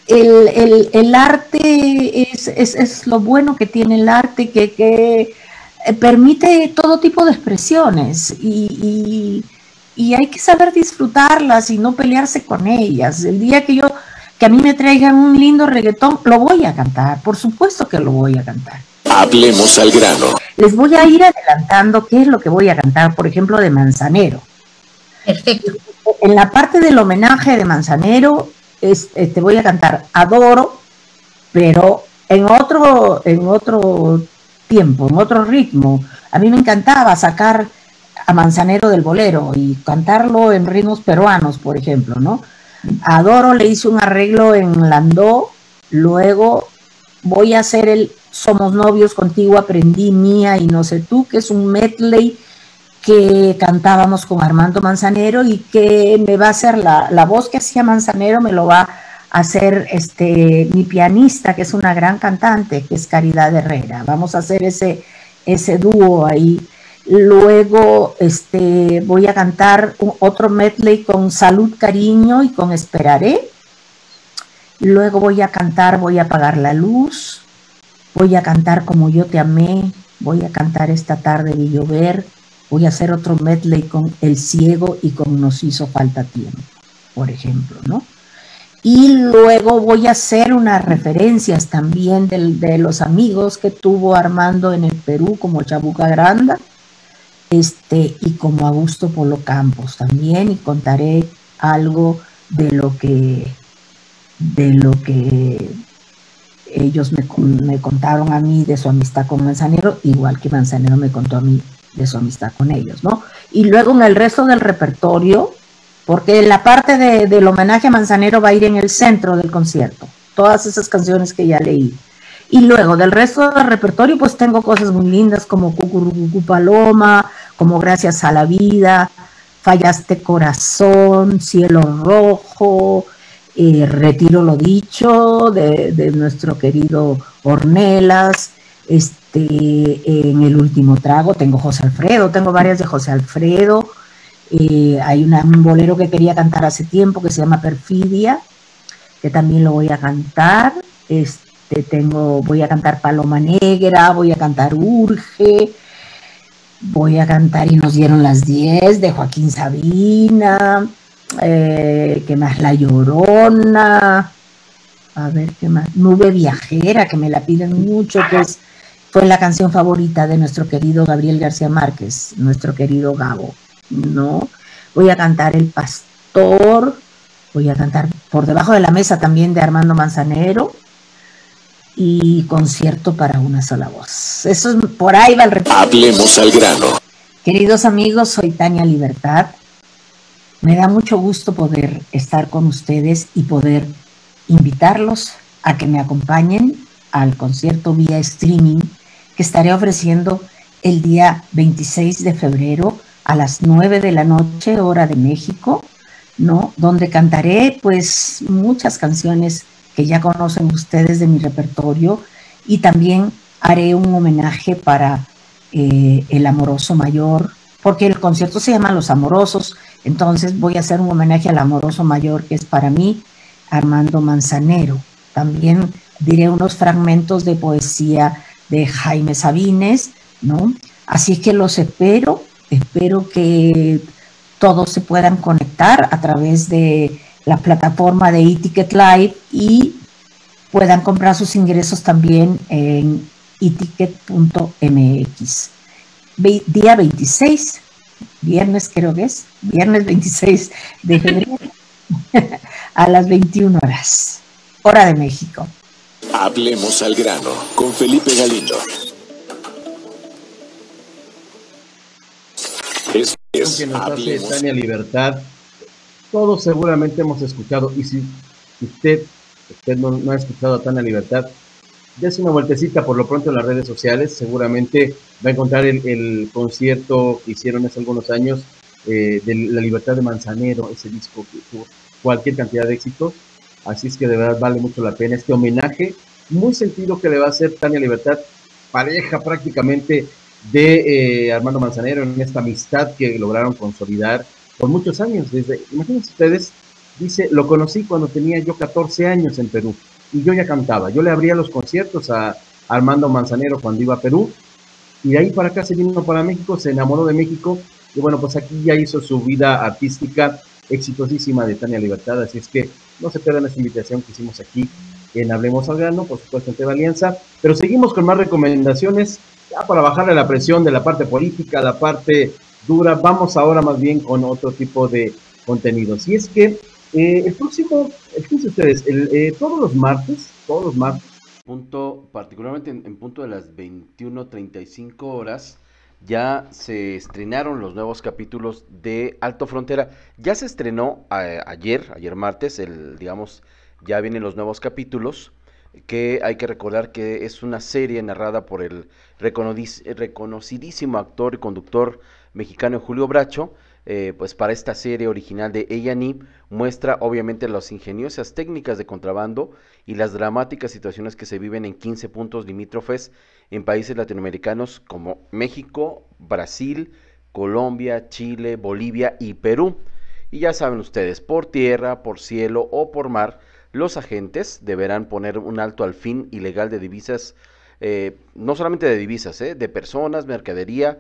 El, el, arte es, es, es, lo bueno que tiene el arte, que, que permite todo tipo de expresiones y, hay que saber disfrutarlas y no pelearse con ellas. El día que yo, que a mí me traigan un lindo reggaetón, lo voy a cantar, por supuesto que lo voy a cantar. Hablemos al grano. Les voy a ir adelantando qué es lo que voy a cantar, por ejemplo, de Manzanero. Perfecto. En la parte del homenaje de Manzanero, este, te voy a cantar Adoro, pero en otro, en otro tiempo, en otro ritmo. A mí me encantaba sacar a Manzanero del bolero y cantarlo en ritmos peruanos, por ejemplo, ¿no? Adoro le hice un arreglo en Landó, luego voy a hacer el Somos novios contigo, aprendí mía y no sé tú, que es un medley que cantábamos con Armando Manzanero y que me va a hacer la, la voz que hacía Manzanero, me lo va a hacer este, mi pianista, que es una gran cantante, que es Caridad Herrera. Vamos a hacer ese, ese dúo ahí. Luego este, voy a cantar otro medley con Salud, Cariño y con Esperaré. Luego voy a cantar Voy a apagar la luz. Voy a cantar Como yo te amé. Voy a cantar Esta tarde de llover voy a hacer otro medley con El Ciego y con Nos hizo falta tiempo, por ejemplo, ¿no? Y luego voy a hacer unas referencias también de, los amigos que tuvo Armando en el Perú, como Chabuca Granda, este, y como Augusto Polo Campos también, y contaré algo de lo que, de lo que ellos me, me contaron a mí de su amistad con Manzanero, igual que Manzanero me contó a mí de su amistad con ellos, ¿no? Y luego en el resto del repertorio, porque la parte del homenaje a Manzanero va a ir en el centro del concierto, todas esas canciones que ya leí. Y luego del resto del repertorio, pues tengo cosas muy lindas como Cucurucucu Paloma, como Gracias a la Vida, Fallaste Corazón, Cielo Rojo, eh, Retiro lo Dicho de, de nuestro querido Ornelas, este, en el último trago tengo José Alfredo, tengo varias de José Alfredo. Eh, hay un bolero que quería cantar hace tiempo que se llama Perfidia, que también lo voy a cantar. Este, tengo, voy a cantar Paloma Negra, voy a cantar Urge, voy a cantar Y nos dieron las 10 de Joaquín Sabina, eh, que más La Llorona, a ver qué más, Nube Viajera, que me la piden mucho, que es fue la canción favorita de nuestro querido Gabriel García Márquez, nuestro querido Gabo, ¿no? Voy a cantar El Pastor, voy a cantar Por debajo de la mesa también de Armando Manzanero y Concierto para una sola voz. Eso es, por ahí va el reto. Hablemos al grano. Queridos amigos, soy Tania Libertad. Me da mucho gusto poder estar con ustedes y poder invitarlos a que me acompañen al concierto vía streaming que estaré ofreciendo el día 26 de febrero a las 9 de la noche, hora de México, ¿no? Donde cantaré pues muchas canciones que ya conocen ustedes de mi repertorio y también haré un homenaje para eh, el amoroso mayor, porque el concierto se llama Los Amorosos, entonces voy a hacer un homenaje al amoroso mayor que es para mí Armando Manzanero. También diré unos fragmentos de poesía de Jaime Sabines, ¿no? Así que los espero, espero que todos se puedan conectar a través de la plataforma de eTicket Live y puedan comprar sus ingresos también en eticket.mx. Día 26, viernes creo que es, viernes 26 de febrero [LAUGHS] a las 21 horas, hora de México. Hablemos al grano con Felipe Galindo. Es, que nos hace Tania Libertad. Todos seguramente hemos escuchado, y si usted, usted no, ha escuchado a Tania Libertad, dése una vueltecita por lo pronto en las redes sociales, seguramente va a encontrar el, concierto que hicieron hace algunos años eh, de La Libertad de Manzanero, ese disco que tuvo cualquier cantidad de éxitos Así es que de verdad vale mucho la pena este homenaje muy sentido que le va a hacer Tania Libertad, pareja prácticamente de eh, Armando Manzanero en esta amistad que lograron consolidar por muchos años. Desde, imagínense ustedes, dice, lo conocí cuando tenía yo 14 años en Perú y yo ya cantaba. Yo le abría los conciertos a Armando Manzanero cuando iba a Perú y de ahí para acá se vino para México, se enamoró de México y bueno, pues aquí ya hizo su vida artística exitosísima de Tania Libertad, así es que no se pierdan esta invitación que hicimos aquí en Hablemos al Grano, por supuesto en TV Alianza, pero seguimos con más recomendaciones ya para bajarle la presión de la parte política, la parte dura. Vamos ahora más bien con otro tipo de contenidos. Y es que eh, el próximo, fíjense ustedes, eh, todos los martes, todos los martes. Punto, particularmente en, punto de las 21.35 horas, ya se estrenaron los nuevos capítulos de Alto Frontera. Ya se estrenó ayer, ayer martes, el, digamos, ya vienen los nuevos capítulos que hay que recordar que es una serie narrada por el reconocidísimo actor y conductor mexicano Julio Bracho, eh, pues para esta serie original de A&E muestra obviamente las ingeniosas técnicas de contrabando y las dramáticas situaciones que se viven en 15 puntos limítrofes en países latinoamericanos como México, Brasil, Colombia, Chile, Bolivia y Perú. Y ya saben ustedes, por tierra, por cielo o por mar, los agentes deberán poner un alto al fin ilegal de divisas, eh, no solamente de divisas, eh, de personas, mercadería,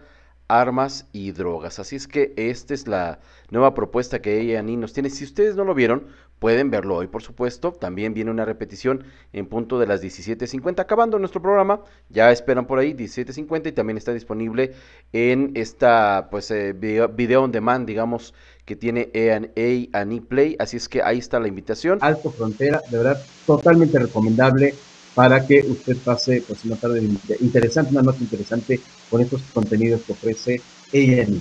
armas y drogas. Así es que esta es la nueva propuesta que ella ni nos tiene. Si ustedes no lo vieron, pueden verlo hoy, por supuesto. También viene una repetición en punto de las 17.50. Acabando nuestro programa, ya esperan por ahí 17.50 y también está disponible en esta pues eh, video, on demand, digamos, que tiene A&E Play. Así es que ahí está la invitación. Alto Frontera, de verdad, totalmente recomendable para que usted pase pues una tarde interesante, una noche interesante con estos contenidos que ofrece A&E.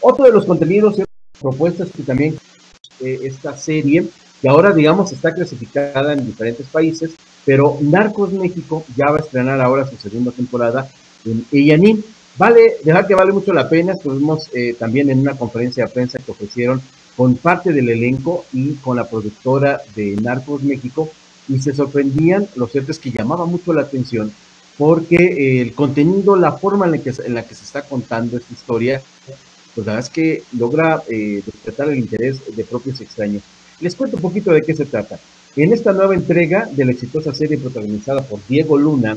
Otro de los contenidos y propuestas que también eh, esta serie, que ahora digamos está clasificada en diferentes países, pero Narcos México ya va a estrenar ahora su segunda temporada en A&E. Vale, dejar que vale mucho la pena, estuvimos eh, también en una conferencia de prensa que ofrecieron con parte del elenco y con la productora de Narcos México y se sorprendían, lo cierto es que llamaba mucho la atención porque el contenido, la forma en la que, en la que se está contando esta historia, pues la verdad es que logra eh, despertar el interés de propios extraños. Les cuento un poquito de qué se trata. En esta nueva entrega de la exitosa serie protagonizada por Diego Luna,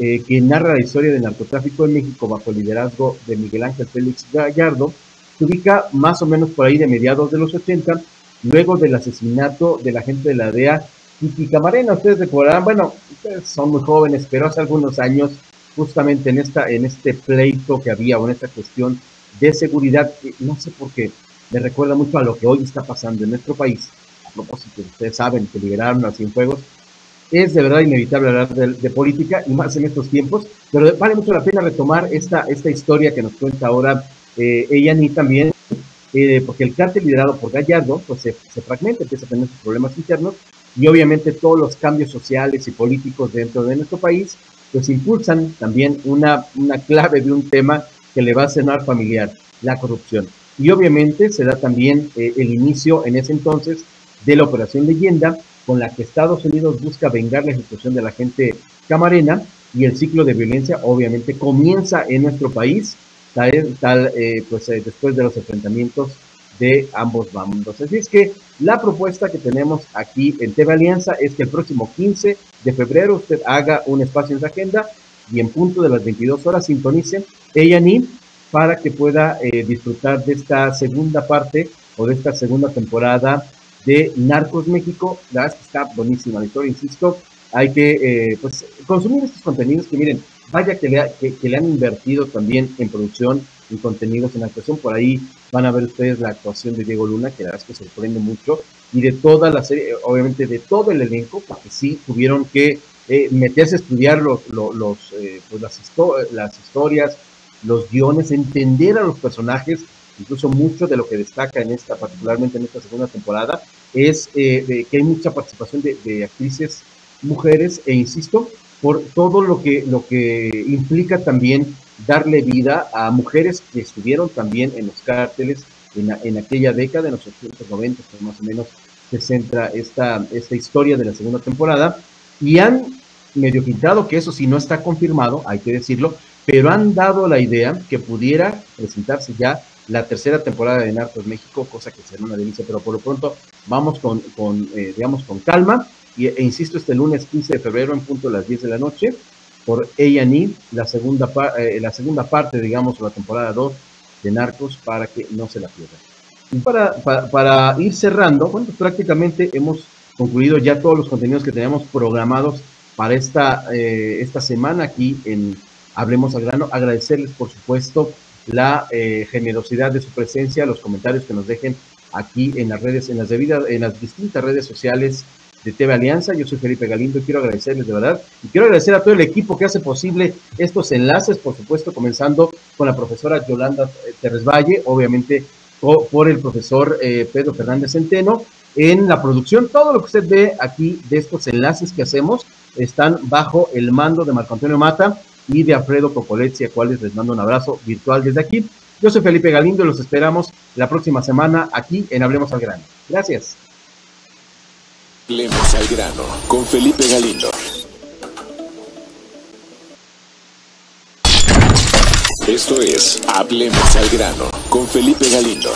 eh, que narra la historia del narcotráfico en México bajo el liderazgo de Miguel Ángel Félix Gallardo, se ubica más o menos por ahí de mediados de los 80, luego del asesinato de la gente de la DEA Titi Camarena. Ustedes recordarán, bueno, ustedes son muy jóvenes, pero hace algunos años, justamente en, esta, en este pleito que había o en esta cuestión de seguridad, no sé por qué, me recuerda mucho a lo que hoy está pasando en nuestro país. A propósito, ustedes saben que liberaron a Cienfuegos. Es de verdad inevitable hablar de, política y más en estos tiempos, pero vale mucho la pena retomar esta, esta historia que nos cuenta ahora eh, ella ni también, eh, porque el cártel liderado por Gallardo pues se, se fragmenta, empieza a tener sus problemas internos y obviamente todos los cambios sociales y políticos dentro de nuestro país pues impulsan también una, una clave de un tema que le va a cenar familiar, la corrupción. Y obviamente se da también eh, el inicio en ese entonces de la Operación Leyenda, con la que Estados Unidos busca vengar la ejecución de la gente camarena y el ciclo de violencia obviamente comienza en nuestro país, tal, tal eh, pues eh, después de los enfrentamientos de ambos bandos. Así es que la propuesta que tenemos aquí en TV Alianza es que el próximo 15 de febrero usted haga un espacio en su agenda y en punto de las 22 horas sintonice A&E para que pueda eh, disfrutar de esta segunda parte o de esta segunda temporada de Narcos México. La verdad está buenísima la historia, insisto. Hay que eh, pues, consumir estos contenidos que miren, vaya que le, que le han invertido también en producción y contenidos en actuación. Por ahí van a ver ustedes la actuación de Diego Luna, que la verdad es que sorprende mucho, y de toda la serie, obviamente de todo el elenco, porque sí tuvieron que eh, meterse a estudiar los, los, eh, pues las, las historias, los guiones, entender a los personajes, incluso mucho de lo que destaca en esta, particularmente en esta segunda temporada, es eh, que hay mucha participación de, actrices mujeres, e insisto, por todo lo que, lo que implica también darle vida a mujeres que estuvieron también en los cárteles en, en aquella década, en los 80, 90, más o menos se centra esta, esta historia de la segunda temporada, y han medio pintado que eso sí no está confirmado, hay que decirlo, pero han dado la idea que pudiera presentarse ya la tercera temporada de Narcos México, cosa que será una delicia, pero por lo pronto vamos con, con eh, digamos, con calma, y, e insisto, este lunes 15 de febrero en punto a las 10 de la noche, por A&E, la segunda, eh, la segunda parte, digamos, la temporada 2 de Narcos, para que no se la pierdan. Y para, para, ir cerrando, pues prácticamente hemos concluido ya todos los contenidos que teníamos programados para esta, eh, esta semana aquí en Hablemos al Grano. Agradecerles, por supuesto, la eh, generosidad de su presencia, los comentarios que nos dejen aquí en las redes, en las debidas, en las distintas redes sociales de TV Alianza. Yo soy Felipe Galindo y quiero agradecerles de verdad. Y quiero agradecer a todo el equipo que hace posible estos enlaces, por supuesto, comenzando con la profesora Yolanda Terres Valle, obviamente por el profesor eh, Pedro Fernández Centeno. En la producción, todo lo que usted ve aquí de estos enlaces que hacemos están bajo el mando de Marco Antonio Mata y de Alfredo Cocoletti, a cuales les mando un abrazo virtual desde aquí. Yo soy Felipe Galindo y los esperamos la próxima semana aquí en Hablemos al Grano. Gracias. Hablemos al grano con Felipe Galindo. Esto es Hablemos al grano con Felipe Galindo.